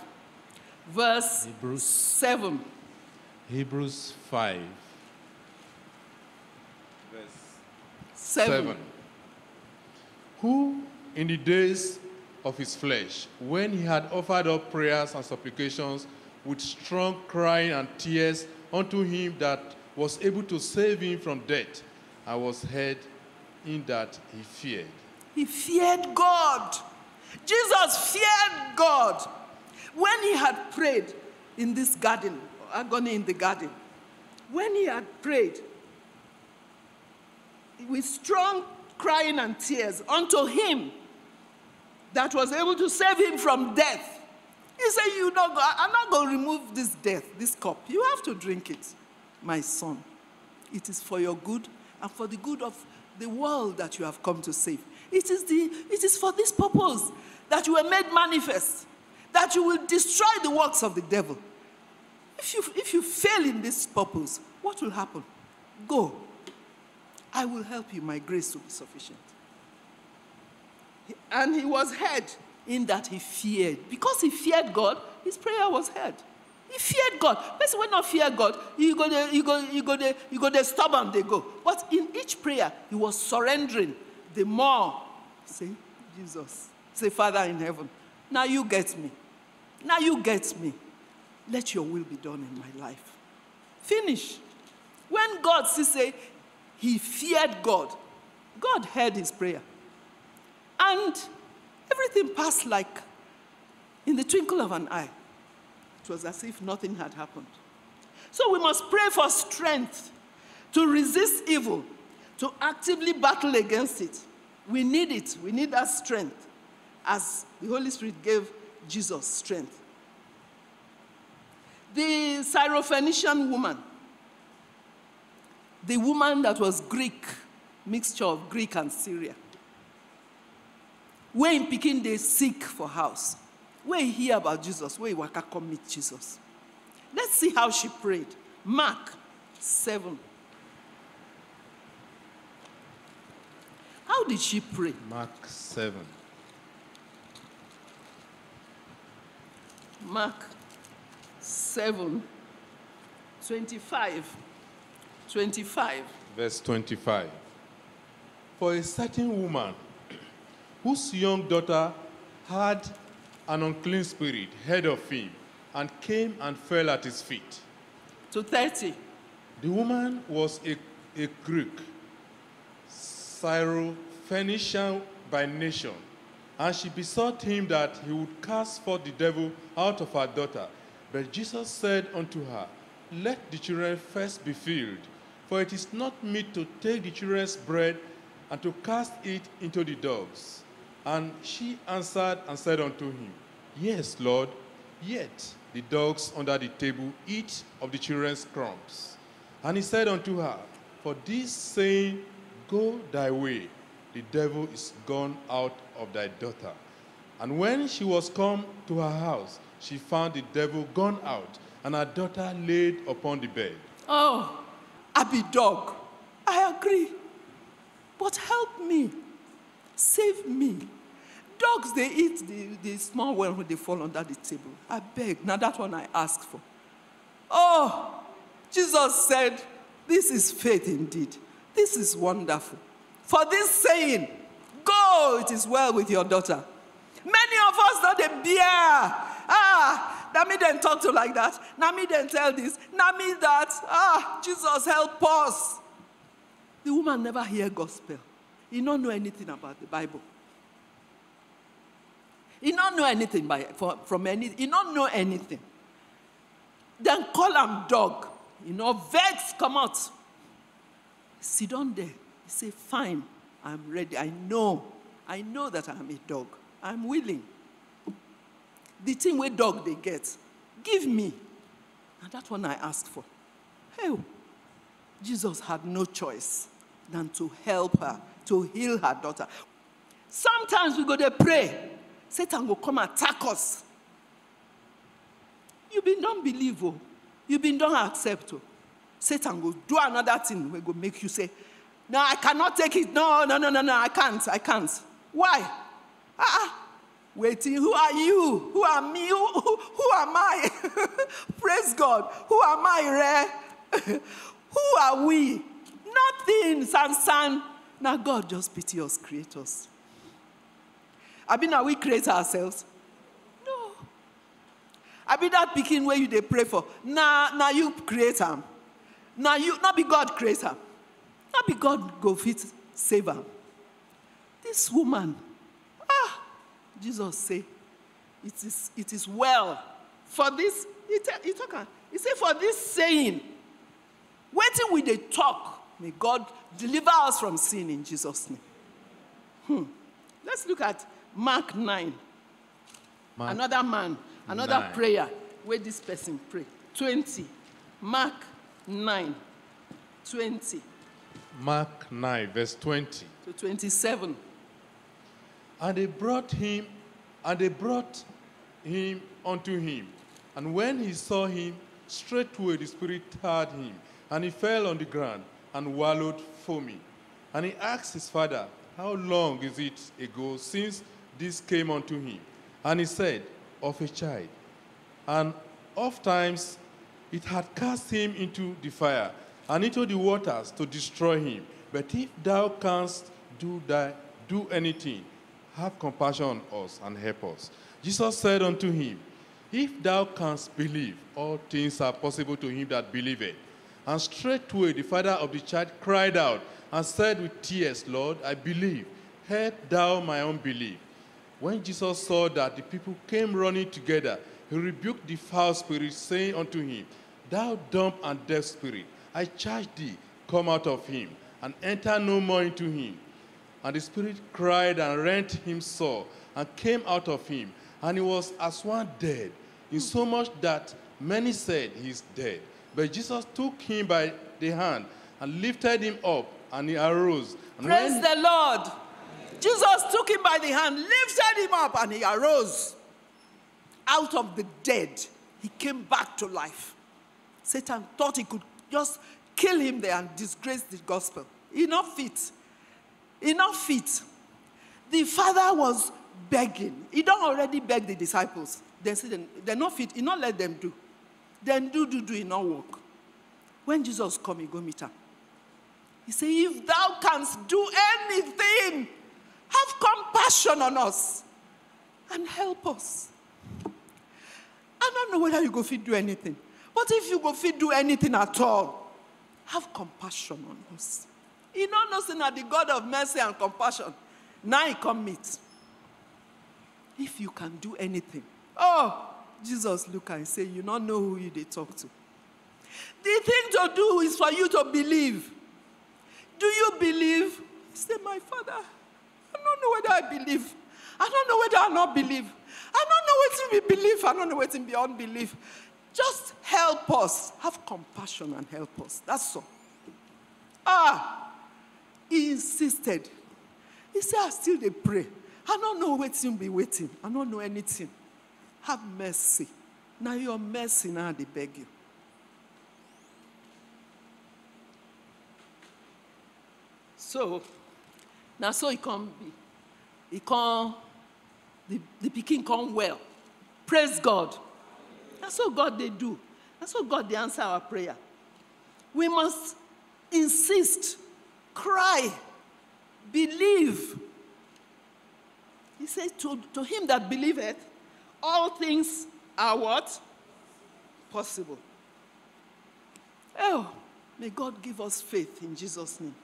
verse Hebrews, 7. Hebrews 5, verse 7. 7. Who, in the days of his flesh, when he had offered up prayers and supplications with strong crying and tears unto him that was able to save him from death I was heard in that he feared. He feared God. Jesus feared God. When he had prayed in this garden, agony in the garden, when he had prayed with strong crying and tears unto him that was able to save him from death, He said, you go, I'm not going to remove this death, this cup. You have to drink it, my son. It is for your good and for the good of the world that you have come to save. It is, the, it is for this purpose that you were made manifest, that you will destroy the works of the devil. If you, if you fail in this purpose, what will happen? Go. I will help you. My grace will be sufficient. And he was heard in that he feared. Because he feared God, his prayer was heard. He feared God. Person when not fear God, you go there, you go, you go there, you go there, stubborn, they go. But in each prayer, he was surrendering. The more, say, Jesus, say, Father in heaven, now you get me. Now you get me. Let your will be done in my life. Finish. When God say he feared God, God heard his prayer. And everything passed like in the twinkle of an eye. It was as if nothing had happened. So we must pray for strength to resist evil, to actively battle against it. We need it. We need that strength as the Holy Spirit gave Jesus strength. The Syrophoenician woman, the woman that was Greek, mixture of Greek and Syria, when picking they seek for house, when you hear about Jesus, when you waka come meet Jesus. Let's see how she prayed. Mark 7. How did she pray? Mark 7. Mark 7, 25. 25. Verse 25. For a certain woman whose young daughter had an unclean spirit heard of him and came and fell at his feet. To 30. The woman was a, a Greek, Syrophoenician by nation, and she besought him that he would cast forth the devil out of her daughter. But Jesus said unto her, Let the children first be filled, for it is not meet to take the children's bread and to cast it into the dogs. And she answered and said unto him, Yes, Lord, yet the dogs under the table eat of the children's crumbs. And he said unto her, For this saying, Go thy way, the devil is gone out of thy daughter. And when she was come to her house, she found the devil gone out, and her daughter laid upon the bed. Oh, Be dog. I agree. But help me. Save me. Dogs, they eat the, the small one when they fall under the table. I beg. Now that one I ask for. Oh, Jesus said, This is faith indeed. This is wonderful. For this saying, Go, it is well with your daughter. Many of us not a beer. Ah, now me then talk to like that. Now me then tell this. Now me that. Ah, Jesus help us. The woman never hear gospel. He don't know anything about the Bible. He don't know anything by, from, from any, he don't know anything. Then call him dog. You know, vex come out. Sit down there. He say, fine, I'm ready. I know. I know that I'm a dog. I'm willing. The thing where dog they get, give me. And that one I asked for. Hey, Jesus had no choice than to help her, to heal her daughter. Sometimes we go to pray. Satan will come attack us. You been don't believe, oh. You been don't accept, oh. Satan will do another thing. We go make you say, "No, I cannot take it. No, no, no, no, no. I can't. I can't. Why? Ah, waiting. Who are you? Who are me? Who, who, who am I? Praise God. Who am I, Re? who are we? Nothing, San. Now God just pity us, create us. I mean, are we create ourselves? No. I mean, that picking where you they pray for. Now, now you create them. Now you, not be God create her. Not be God go fit save her. This woman, Jesus say, it is, it is well. For this, he, tell, he talk, he say, for this saying, waiting with the talk, may God deliver us from sin in Jesus' name. Hmm. Let's look at Mark 9. Mark. Another man Another Nine. prayer where this person pray. 20. Mark 9. 20 Mark 9, verse 20. to 27. And they brought him, and they brought him unto him. And when he saw him, straightway the Spirit tired him, and he fell on the ground and wallowed foaming. And he asked his father, How long is it ago since this came unto him? And he said, Of a child. And oft times it had cast him into the fire and into the waters to destroy him. But if thou canst do thy, do anything, have compassion on us and help us. Jesus said unto him, If thou canst believe, all things are possible to him that believeth. And straightway the father of the child cried out and said with tears, Lord, I believe. Help thou my unbelief. When Jesus saw that the people came running together, he rebuked the foul spirit, saying unto him, Thou dumb and deaf spirit, I charge thee, come out of him, and enter no more into him. And the spirit cried and rent him sore, and came out of him, and he was as one dead, insomuch that many said, He is dead. But Jesus took him by the hand and lifted him up, and he arose. And Praise the Lord. Jesus took him by the hand, lifted him up, and he arose out of the dead. He came back to life. Satan thought he could just kill him there and disgrace the gospel. He not not fit. The father was begging. He don't already beg the disciples. They say they- they're not fit. He not let them do. Then do, do, do, he not work. When Jesus come, he go meet her. He said, If thou canst do anything, have compassion on us and help us. I don't know whether you go fit do anything, but if you go fit do anything at all, have compassion on us. He not say na the God of mercy and compassion. Now he come meet. If you can do anything, oh, Jesus look and say, you not know who you they talk to. The thing to do is for you to believe. Do you believe? Say, My father, I don't know whether I believe. I don't know whether I not believe. I don't know what to be belief. I don't know what to be unbelief. Just help us. Have compassion and help us. That's all. Ah, he insisted. He said, I still they pray. I don't know waiting be waiting. I don't know anything. Have mercy. Now your mercy now they beg you. So, now so it can be. It can, the, the pikin come well. Praise God. That's what God they do. That's what God they answer our prayer. We must insist, cry, believe. He says, to, to him that believeth, all things are what? Possible. Oh, may God give us faith in Jesus' name.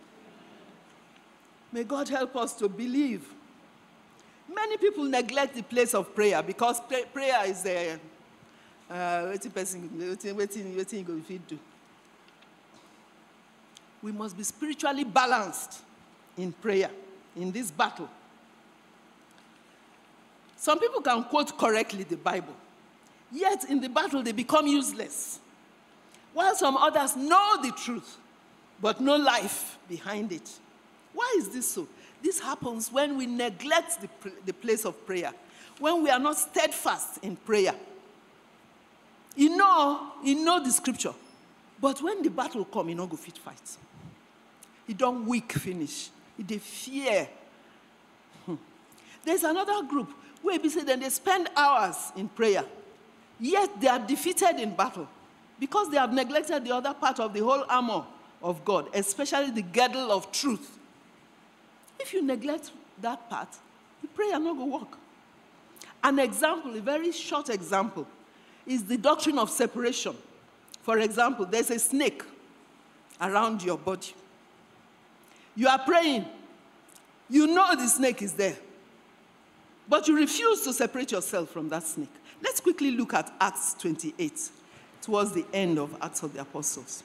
May God help us to believe. Many people neglect the place of prayer because pray- prayer is a uh, waiting person, waiting, waiting, waiting, go fit do. We must be spiritually balanced in prayer, in this battle. Some people can quote correctly the Bible, yet in the battle they become useless. While some others know the truth, but no life behind it. Why is this so? This happens when we neglect the, the place of prayer, when we are not steadfast in prayer. You know, you know the scripture, but when the battle comes, you no go fit fight. You don't weak finish. You dey fear. Hmm. There's another group where we say that they spend hours in prayer, yet they are defeated in battle because they have neglected the other part of the whole armor of God, especially the girdle of truth. If you neglect that part, the prayer not go work. An example, a very short example, is the doctrine of separation. For example, there's a snake around your body. You are praying. You know the snake is there. But you refuse to separate yourself from that snake. Let's quickly look at Acts 28, towards the end of Acts of the Apostles.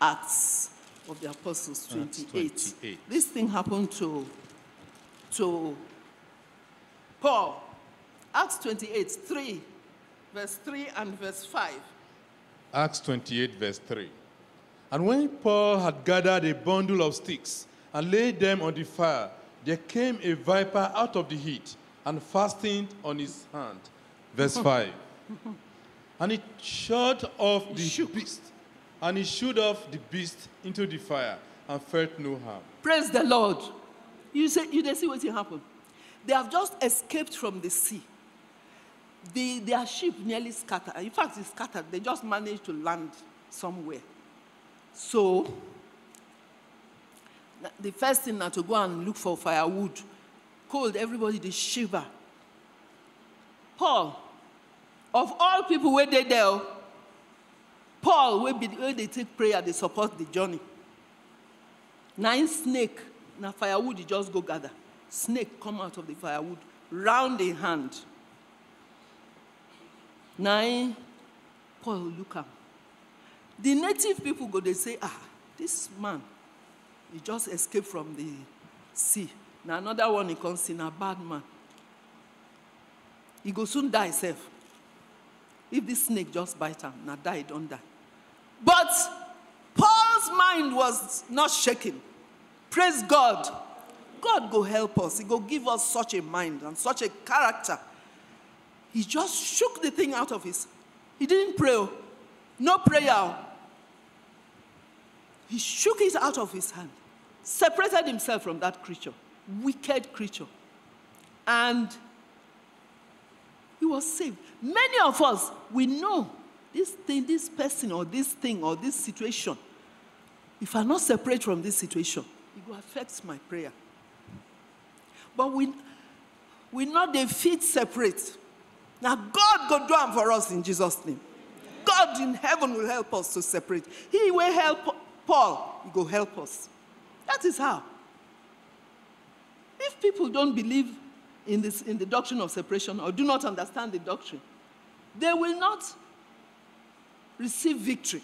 Acts of the Apostles 28. 28. This thing happened to, to Paul Acts 28, 3, verse 3 and verse 5. Acts 28, verse 3. And when Paul had gathered a bundle of sticks and laid them on the fire, there came a viper out of the heat and fastened on his hand. Verse 5. And it shot off the shook. beast, and he shot off the beast into the fire and felt no harm. Praise the Lord. You say you see what happened. They have just escaped from the sea. The, their ship nearly scattered. In fact, it's scattered. They just managed to land somewhere. So, the first thing now to go and look for firewood. Cold, everybody they shiver. Paul, of all people where they there, oh, Paul, where, they take prayer, they support the journey. Nine snake, na firewood you just go gather. Snake come out of the firewood, round in hand. Nine, Paul look am. The native people go, they say, ah, this man, he just escaped from the sea. Now another one he comes in, a bad man. He go soon die self. If this snake just bite him, now die, don't die. But Paul's mind was not shaken. Praise God. God go help us. He go give us such a mind and such a character. He just shook the thing out of his. He didn't pray. oh. No prayer. He shook it out of his hand, separated himself from that creature, wicked creature. And he was saved. Many of us, we know this thing, this person, or this thing, or this situation. If I not separate from this situation, it will affect my prayer. But we, we not the feet separate. Now God go do am for us in Jesus' name. God in heaven will help us to separate. He will help Paul. He go help us. That is how. If people don't believe in, this, in the doctrine of separation or do not understand the doctrine, they will not receive victory.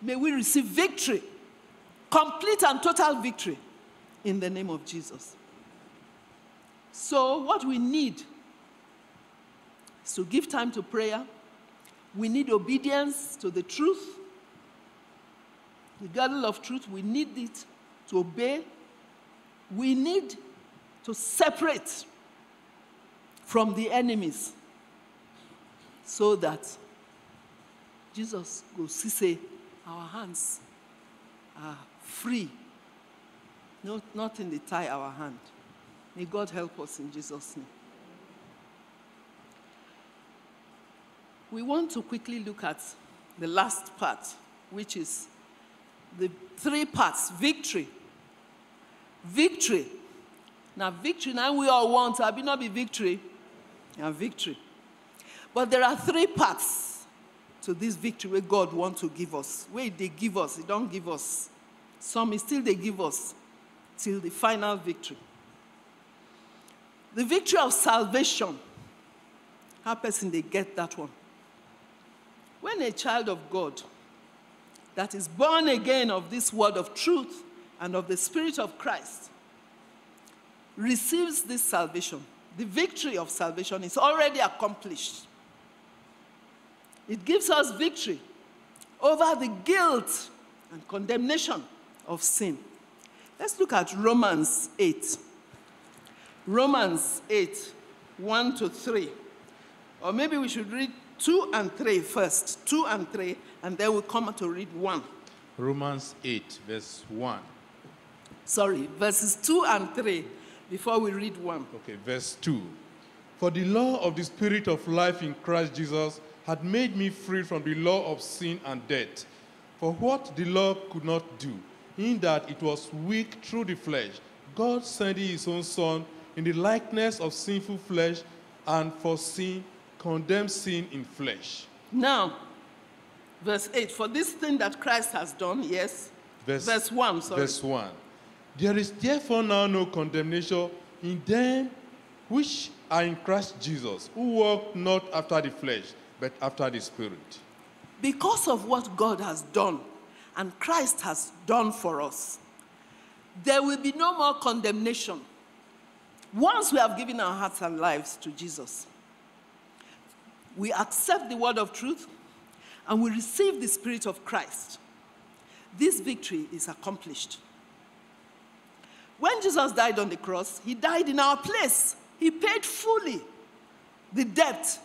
May we receive victory, complete and total victory, in the name of Jesus. So, what we need is to give time to prayer. We need obedience to the truth, the girdle of truth. We need it to obey. We need to separate from the enemies so that Jesus goes say, our hands are free. No, nothing they tie our hand. May God help us in Jesus' name. We want to quickly look at the last part, which is the three parts victory. Victory. Now, victory, now we all want, I be not be victory, and victory. But there are three parts to this victory where God wants to give us. Where they give us, He don't give us. Some still they give us till the final victory. The victory of salvation. How person they get that one? When a child of God that is born again of this word of truth and of the Spirit of Christ receives this salvation, the victory of salvation is already accomplished. It gives us victory over the guilt and condemnation of sin. Let's look at Romans 8. Romans 8, 1 to 3. Or maybe we should read 2 and 3 first. 2 and 3, and then we'll come to read 1. Romans 8, verse 1. Sorry, verses 2 and 3 before we read 1. Okay, verse 2. For the law of the Spirit of life in Christ Jesus had made me free from the law of sin and death. For what the law could not do, in that it was weak through the flesh, God sending his own Son in the likeness of sinful flesh, and for sin, condemned sin in flesh. Now, verse 8 For this thing that Christ has done, yes. Verse, Verse 1, sorry. Verse 1. There is therefore now no condemnation in them which are in Christ Jesus, who walk not after the flesh, but after the Spirit. because of what God has done and Christ has done for us, there will be no more condemnation. Once we have given our hearts and lives to Jesus, we accept the word of truth and we receive the Spirit of Christ. This victory is accomplished. When Jesus died on the cross, he died in our place. He paid fully the debt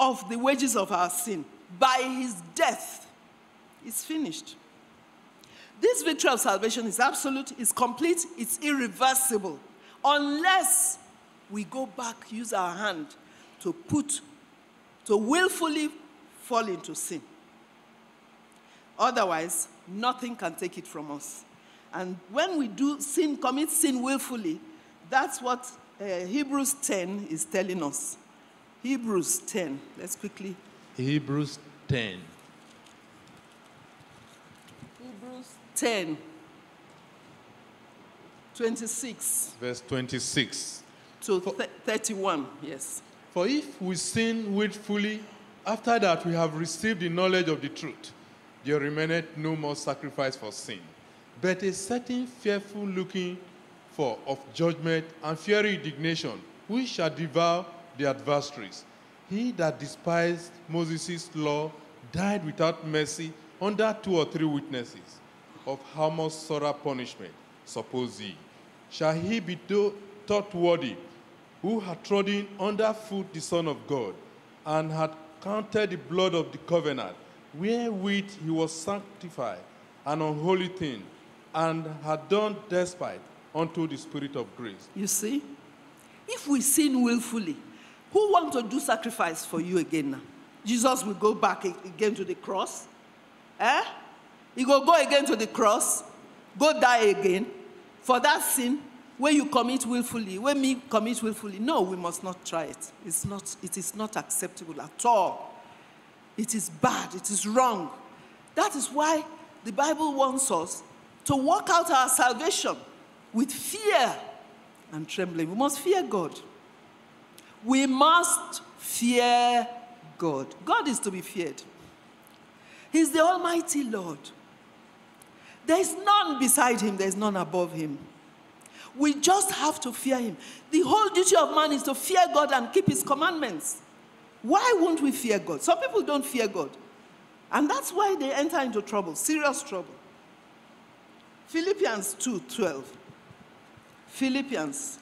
of the wages of our sin by his death. It's finished. This victory of salvation is absolute, it's complete, it's irreversible, unless we go back, use our hand to put, to willfully fall into sin. Otherwise, nothing can take it from us. And when we do sin, commit sin willfully, that's what uh, Hebrews 10 is telling us. Hebrews 10. Let's quickly. Hebrews 10. Hebrews 10. 26 Verse 26. to th- 31. Yes. For if we sin willfully, after that we have received the knowledge of the truth, there remained no more sacrifice for sin, but a certain fearful looking for of judgment and fiery indignation, which shall devour the adversaries. He that despised Moses' law died without mercy under two or three witnesses. Of how much sorrow punishment, suppose ye, shall he be thought worthy, who had trodden under foot the Son of God, and had counted the blood of the covenant, wherewith he was sanctified, an unholy thing, and had done despite unto the Spirit of grace. You see? If we sin willfully, who want to do sacrifice for you again now? Jesus will go back again to the cross. Eh? He will go again to the cross, go die again for that sin when you commit willfully, when me commit willfully. No, we must not try it. It's not, it is not acceptable at all. It is bad, it is wrong. That is why the Bible wants us to work out our salvation with fear and trembling. We must fear God. We must fear God. God is to be feared. He's the Almighty Lord. There is none beside him, there is none above him. We just have to fear him. The whole duty of man is to fear God and keep his commandments. Why won't we fear God? Some people don't fear God. And that's why they enter into trouble, serious trouble. Philippians 2:12. Philippians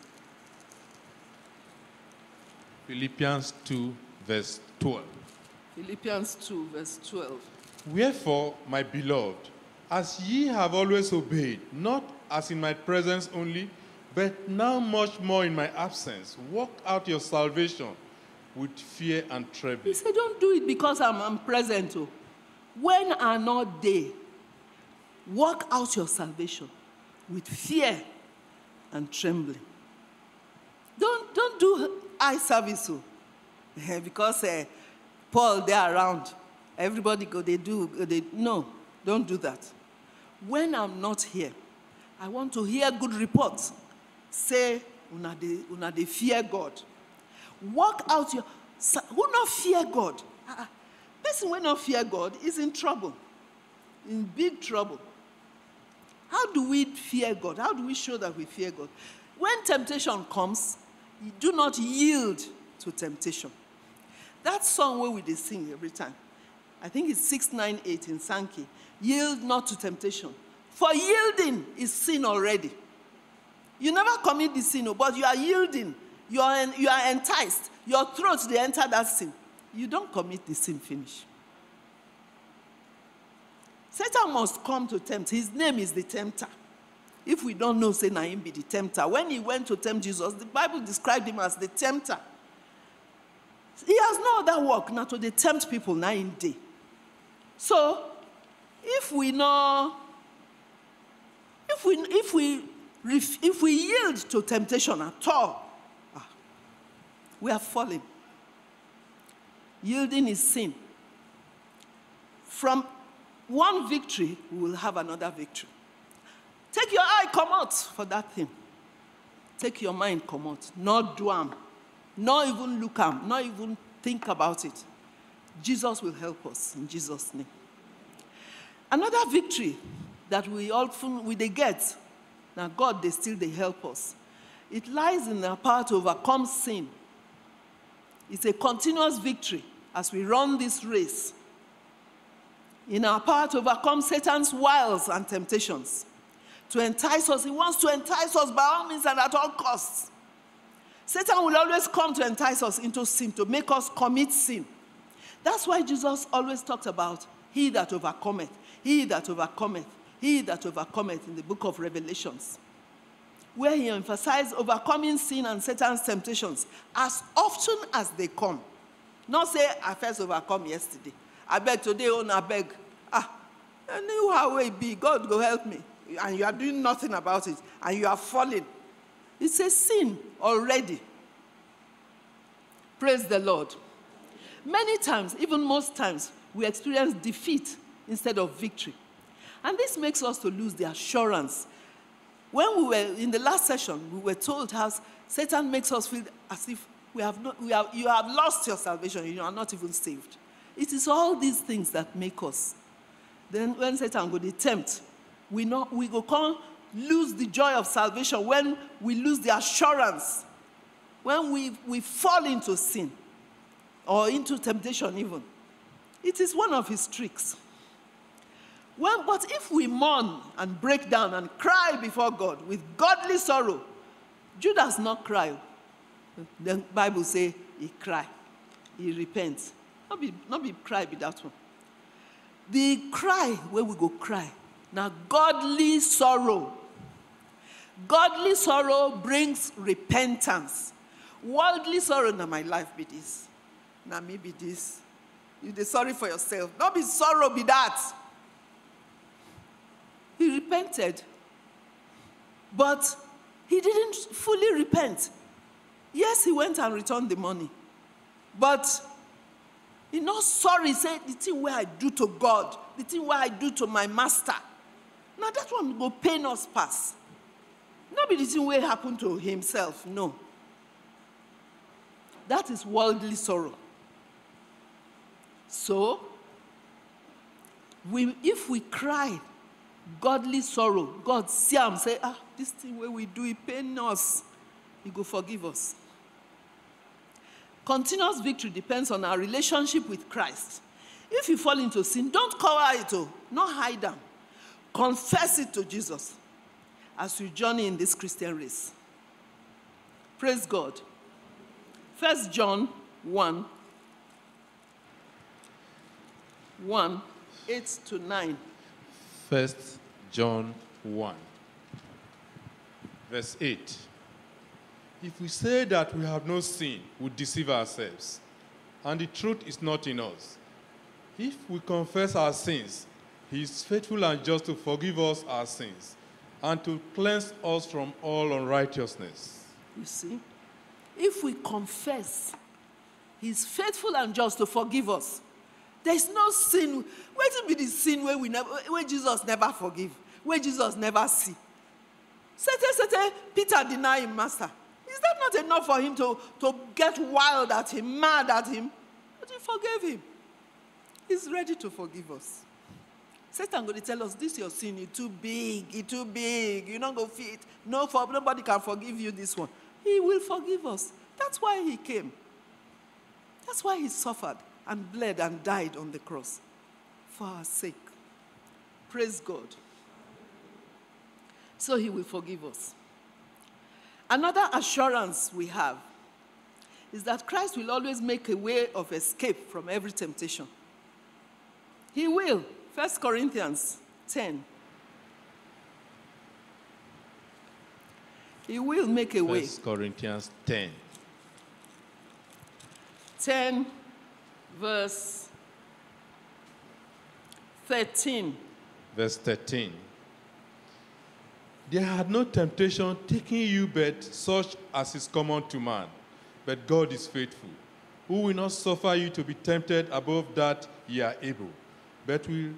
Philippians 2, verse 12. Philippians 2 verse 12. Wherefore, my beloved, as ye have always obeyed, not as in my presence only, but now much more in my absence, work out your salvation with fear and trembling. He said, Don't do it because I'm, I'm present. oh. When are not they? Work out your salvation with fear and trembling. Don't, don't do eye service oh. Eh, because uh, Paul, they're around. Everybody go, they do. They, no, don't do that. When I'm not here, I want to hear good reports. Say, una dey, una dey fear God. Work out your. Who not fear God? Ah. Person who not fear God is in trouble, in big trouble. How do we fear God? How do we show that we fear God? When temptation comes, you do not yield to temptation. That song where we dey sing every time, I think it's 698 in Sankey. Yield not to temptation. For yielding is sin already. You never commit the sin, oh, but you are yielding. You are, you are enticed. Your throat, they enter that sin. You don't commit the sin, finish. Satan must come to tempt. His name is the tempter. If we don't know, say Naim be the tempter. When he went to tempt Jesus, the Bible described him as the tempter. He has no other work now to tempt people nine day. So, if we know, if we if we if we yield to temptation at all, we are falling. Yielding is sin. From one victory, we will have another victory. Take your eye, come out for that thing. Take your mind, come out. Not do am. Not even look am. Not even think about it. Jesus will help us in Jesus' name. Another victory that we often we they get, now God they still they help us, It lies in our power to overcome sin. It's a continuous victory as we run this race. In our power to overcome Satan's wiles and temptations. To entice us, he wants to entice us by all means and at all costs. Satan will always come to entice us into sin, to make us commit sin. That's why Jesus always talks about he that overcometh, he that overcometh, he that overcometh in the book of Revelations, where he emphasized overcoming sin and Satan's temptations as often as they come. Not say, I first overcome yesterday. I beg today, oh, I beg. Ah, I knew how it be. God go help me. And you are doing nothing about it. And you are falling. It's a sin already. Praise the Lord. Many times, even most times, we experience defeat instead of victory. And this makes us to lose the assurance. When we were in the last session, we were told how Satan makes us feel as if we have not, we have, you have lost your salvation, you are not even saved. It is all these things that make us. Then when Satan to tempt, we, not, we go come lose the joy of salvation when we lose the assurance, when we, we fall into sin or into temptation even. It is one of his tricks. Well, but if we mourn and break down and cry before God with godly sorrow, Judas not cry. The Bible say he cry, he repents. Not be, not be cry be that one. The cry where we go cry. Now godly sorrow. Godly sorrow brings repentance. Worldly sorrow, now my life be this. Now me be this. You dey sorry for yourself. Not be sorrow be that. He repented. But he didn't fully repent. Yes, he went and returned the money. But he not sorry, say the thing where I do to God, the thing where I do to my master. Now that one go pain us pass. Not be the thing where happen to himself, no. That is worldly sorrow. So, we, if we cry godly sorrow, God see am say, ah, this thing where we do it pain us. He go forgive us. Continuous victory depends on our relationship with Christ. If you fall into sin, don't cover it, oh, not hide them. Confess it to Jesus as you journey in this Christian race. Praise God. First John 1 1 8 to 9. First John 1, verse 8. If we say that we have no sin, we deceive ourselves, and the truth is not in us. If we confess our sins, he is faithful and just to forgive us our sins and to cleanse us from all unrighteousness. You see? If we confess, He's faithful and just to forgive us. There's no sin. To be the sin where we never where Jesus never forgive, where Jesus never see. Sete, sete, Peter deny him, Master. Is that not enough for him to, to get wild at him, mad at him? But he forgave him. He's ready to forgive us. Satan going to tell us this your sin, it's too big, it's too big, you don't go fit. No, for, nobody can forgive you this one. He will forgive us. That's why he came. That's why he suffered and bled and died on the cross for our sake. Praise God. So he will forgive us. Another assurance we have is that Christ will always make a way of escape from every temptation. He will. 1 Corinthians 10. He will make a way. 1 Corinthians 10. 10, verse 13. Verse 13. There had no temptation taking you but such as is common to man. But God is faithful, who will not suffer you to be tempted above that ye are able, but will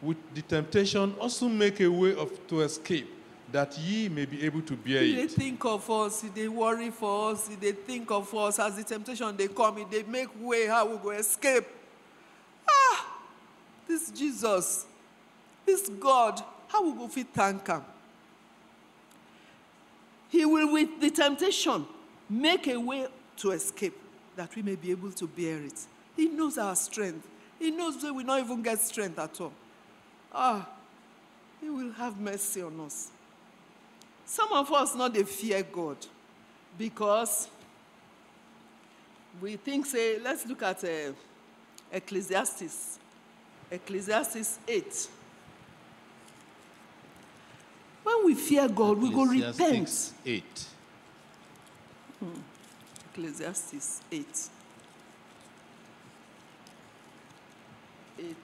with the temptation also make a way of to escape, that ye may be able to bear it. They think of us, they worry for us, they think of us as the temptation they come, they make way how we go escape. This Jesus, this God, how will we fit thank him? He will, with the temptation, make a way to escape that we may be able to bear it. He knows our strength. He knows that we not even get strength at all. Ah, He will have mercy on us. Some of us not they fear God because we think, say, let's look at uh, Ecclesiastes. Ecclesiastes 8. When we fear God, we go repent. Ecclesiastes 8. Hmm. Ecclesiastes 8. 8.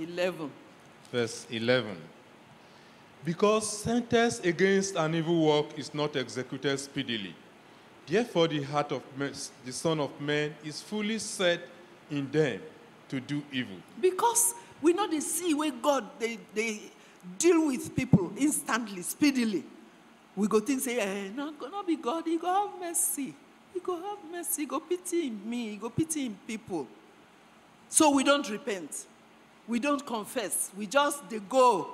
11. Verse 11. Because sentence against an evil work is not executed speedily. Therefore, the heart of the Son of Man is fully set in them to do evil. Because we know the see where God they, they deal with people instantly, speedily. We go think say, eh, not gonna be God, he go have mercy. He go have mercy, go pity me, he go pity in people. So we don't repent. We don't confess. We just they go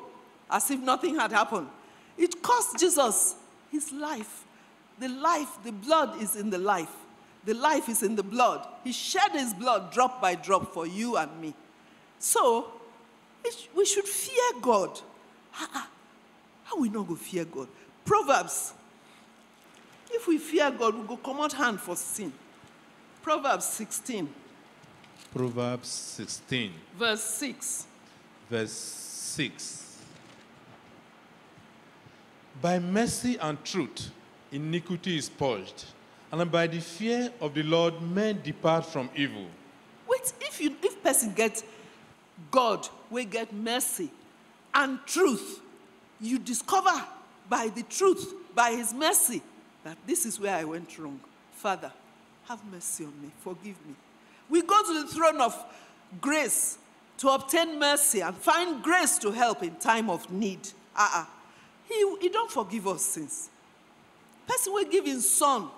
as if nothing had happened. It cost Jesus his life. The life, the blood is in the life. The life is in the blood. He shed his blood drop by drop for you and me. So we should fear God. Ah, ah. How we not go fear God? Proverbs. If we fear God, we go come out hand for sin. Proverbs 16, Proverbs 16, verse 6. verse 6. By mercy and truth, iniquity is purged, and by the fear of the Lord, men depart from evil. Wait, if you if person get God, we get mercy and truth, you discover by the truth, by his mercy, that this is where I went wrong. Father, have mercy on me, forgive me. We go to the throne of grace to obtain mercy and find grace to help in time of need. Uh-uh. He, he don't forgive us sins. Person will give his son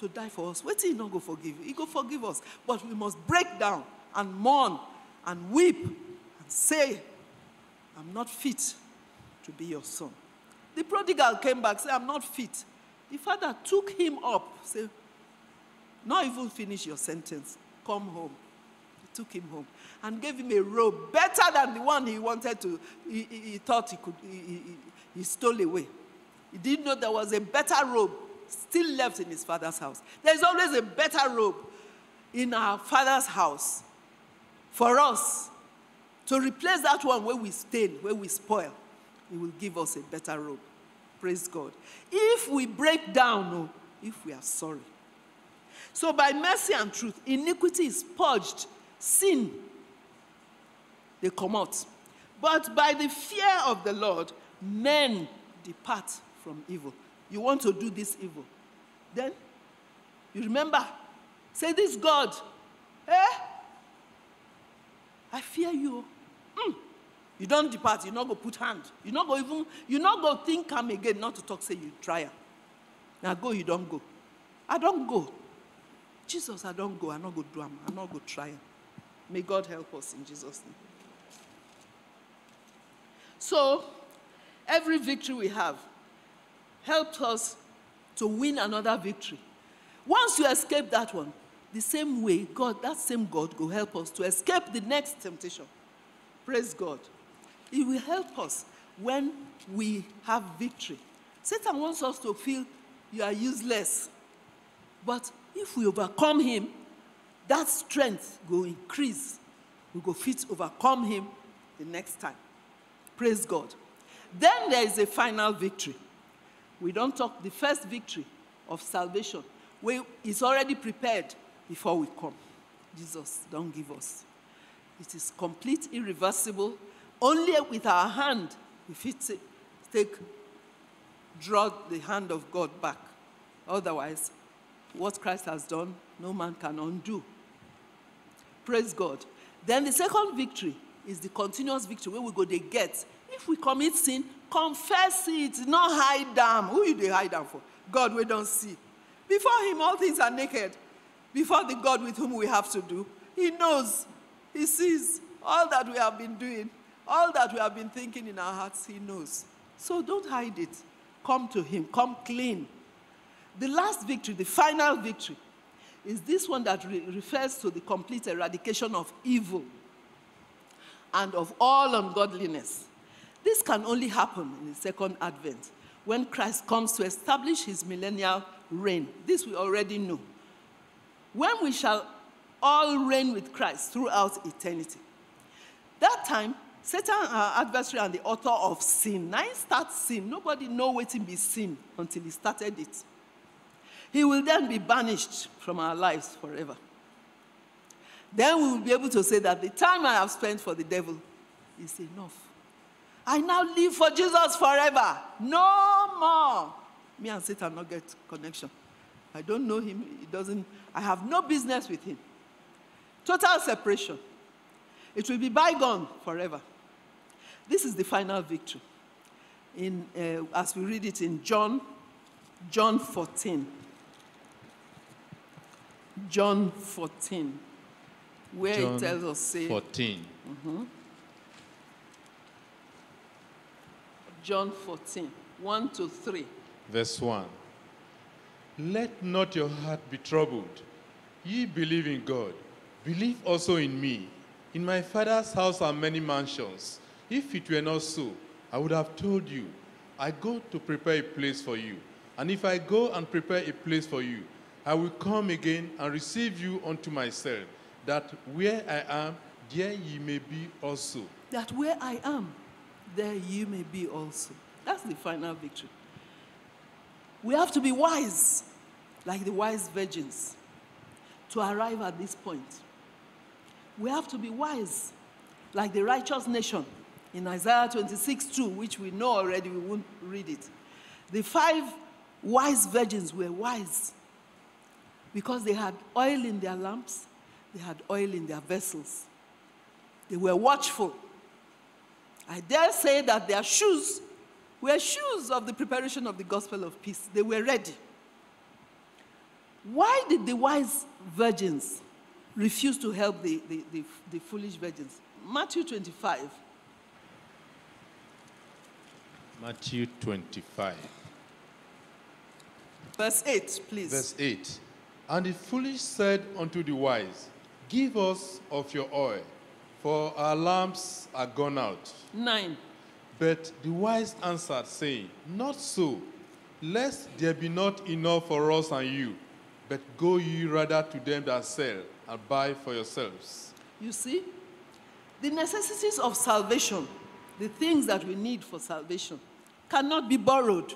to die for us. Till he not go forgive you. He go forgive us. But we must break down and mourn and weep and say, I'm not fit to be your son. The prodigal came back, said, I'm not fit. The father took him up, said, Not even finish your sentence. Come home. He took him home and gave him a robe better than the one he wanted to, he, he- he thought he could, he- he- he stole away. He didn't know there was a better robe still left in his father's house. There's always a better robe in our father's house for us to replace that one where we stain, where we spoil. He will give us a better robe. Praise God. If we break down, no, if we are sorry. So by mercy and truth, iniquity is purged, sin, they come out. But by the fear of the Lord, men depart from evil. You want to do this evil. Then you remember, say this God, eh? I fear you. Mm. You don't depart, you not go put hand. You not go even, you not go think come again, not to talk, say you try. Now go, you don't go. I don't go. Jesus, I don't go. I not go do am. I not go try. May God help us in Jesus' name. So, every victory we have helped us to win another victory. Once you escape that one, the same way, God, that same God will help us to escape the next temptation. Praise God. It will help us when we have victory. Satan wants us to feel you are useless. But if we overcome him, that strength will increase. We go fit overcome him the next time. Praise God. Then there is a final victory. We don't talk the first victory of salvation, it's already prepared before we come. Jesus, don't give us. It is complete, irreversible. Only with our hand, if it take, draw the hand of God back. Otherwise, what Christ has done, no man can undo. Praise God. Then the second victory is the continuous victory where we go they get. If we commit sin, confess it, not hide them. Who you they hide them for? God we don't see. Before him, all things are naked. Before the God with whom we have to do, he knows, he sees all that we have been doing, all that we have been thinking in our hearts, he knows. So don't hide it. come to Him, come clean. The last victory, the final victory, is this one that re- refers to the complete eradication of evil and of all ungodliness. This can only happen in the second advent when Christ comes to establish his millennial reign. This we already know. When we shall all reign with Christ throughout eternity. That time, Satan, our adversary and the author of sin, now starts sin. Nobody know to be sin until he started it. He will then be banished from our lives forever. Then we will be able to say that the time I have spent for the devil is enough. I now live for Jesus forever. No more. Me and Satan not get connection. I don't know him. He doesn't. I have no business with him. Total separation. It will be bygone forever. This is the final victory. In, uh, as we read it in John, John 14. John 14, where John it tells us, say, 14. John 14, 1 to 3. Verse 1. Let not your heart be troubled. Ye believe in God. Believe also in me. In my Father's house are many mansions. If it were not so, I would have told you. I go to prepare a place for you. And if I go and prepare a place for you, I will come again and receive you unto myself, that where I am, there ye may be also. that where I am, there you may be also. That's the final victory. We have to be wise, like the wise virgins, to arrive at this point. We have to be wise, like the righteous nation in Isaiah 26 2, which we know already, we won't read it. The five wise virgins were wise because they had oil in their lamps, they had oil in their vessels, they were watchful. I dare say that their shoes were shoes of the preparation of the gospel of peace. They were ready. Why did the wise virgins refuse to help the, the, the, the foolish virgins? Matthew 25, Matthew 25. verse 8, please. Verse 8 And the foolish said unto the wise, Give us of your oil, for our lamps are gone out. 9. But the wise answered, saying, Not so, lest there be not enough for us and you, but go ye rather to them that sell, and buy for yourselves. You see, the necessities of salvation, the things that we need for salvation, cannot be borrowed.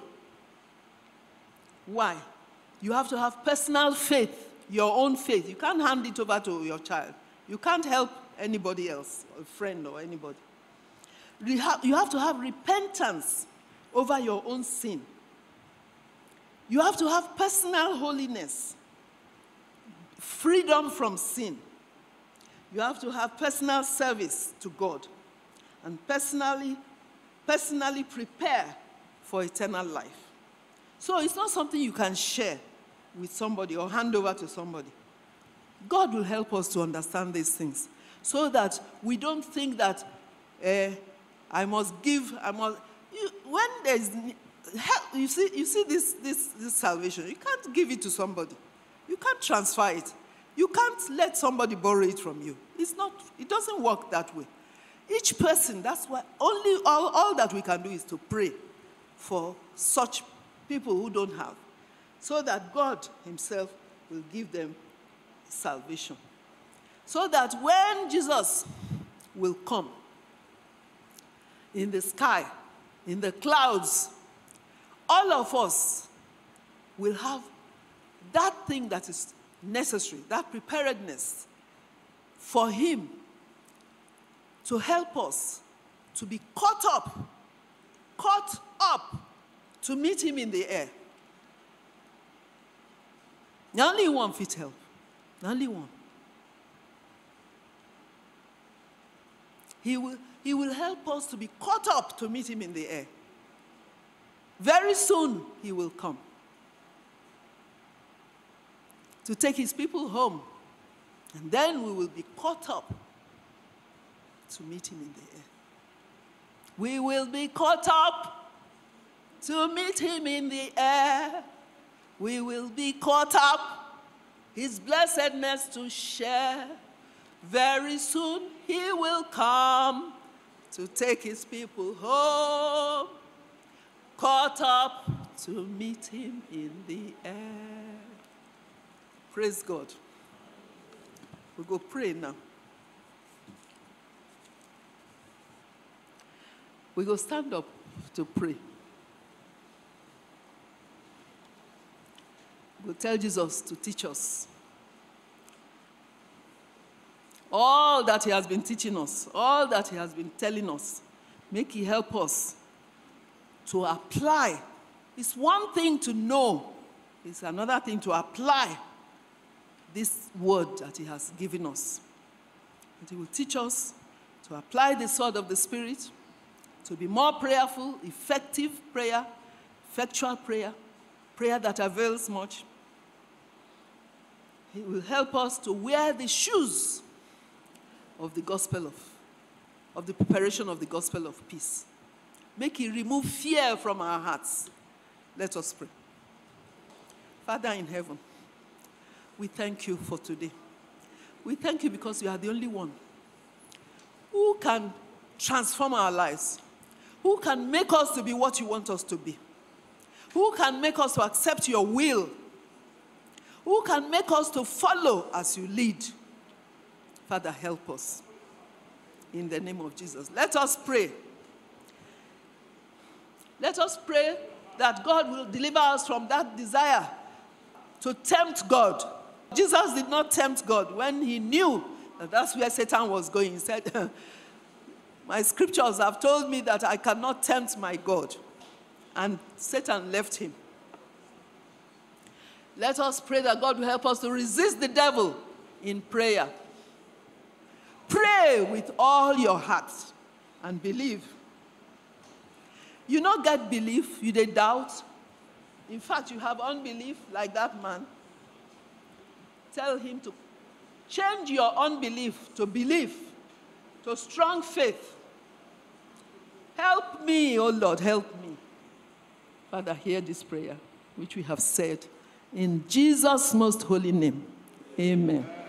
Why? You have to have personal faith, your own faith. You can't hand it over to your child. You can't help anybody else, a friend or anybody. You have, to have repentance over your own sin. You have to have personal holiness, freedom from sin. You have to have personal service to God and personally, personally prepare for eternal life. So it's not something you can share with somebody or hand over to somebody. God will help us to understand these things so that we don't think that eh, I must give, I must. You, when there's, you see, you see this, this, this salvation, you can't give it to somebody. You can't transfer it. You can't let somebody borrow it from you. It's not, it doesn't work that way. Each person, that's why only all, all that we can do is to pray for such people who don't have, so that God Himself will give them salvation. So that when Jesus will come in the sky, in the clouds, all of us will have that thing that is necessary, that preparedness for Him to help us to be caught up, caught up to meet Him in the air. The only one fit help. The only one. He will, he will help us to be caught up to meet Him in the air. Very soon, He will come to take His people home. And then we will be caught up to meet Him in the air. We will be caught up to meet him in the air. We will be caught up, his blessedness to share. Very soon he will come to take his people home, caught up to meet him in the air. Praise God. We go pray now. We go stand up to pray. We tell Jesus to teach us all that he has been teaching us, all that he has been telling us. Make he help us to apply. It's one thing to know, it's another thing to apply this word that he has given us. And he will teach us to apply the sword of the Spirit, to be more prayerful, effective prayer, effectual prayer, prayer that avails much. He will help us to wear the shoes of the gospel of, of the preparation of the gospel of peace. Make it remove fear from our hearts. Let us pray. Father in heaven, we thank you for today. We thank you because you are the only one who can transform our lives, who can make us to be what you want us to be, who can make us to accept your will, who can make us to follow as you lead. Father, help us. In the name of Jesus. Let us pray. Let us pray that God will deliver us from that desire to tempt God. Jesus did not tempt God when he knew that that's where Satan was going. He said, My scriptures have told me that I cannot tempt my God. And Satan left him. Let us pray that God will help us to resist the devil in prayer. Pray with all your heart and believe. You not get belief, you they doubt. In fact, you have unbelief like that man. Tell him to change your unbelief to belief, to strong faith. Help me, oh Lord, help me. Father, hear this prayer which we have said in Jesus' most holy name. Amen.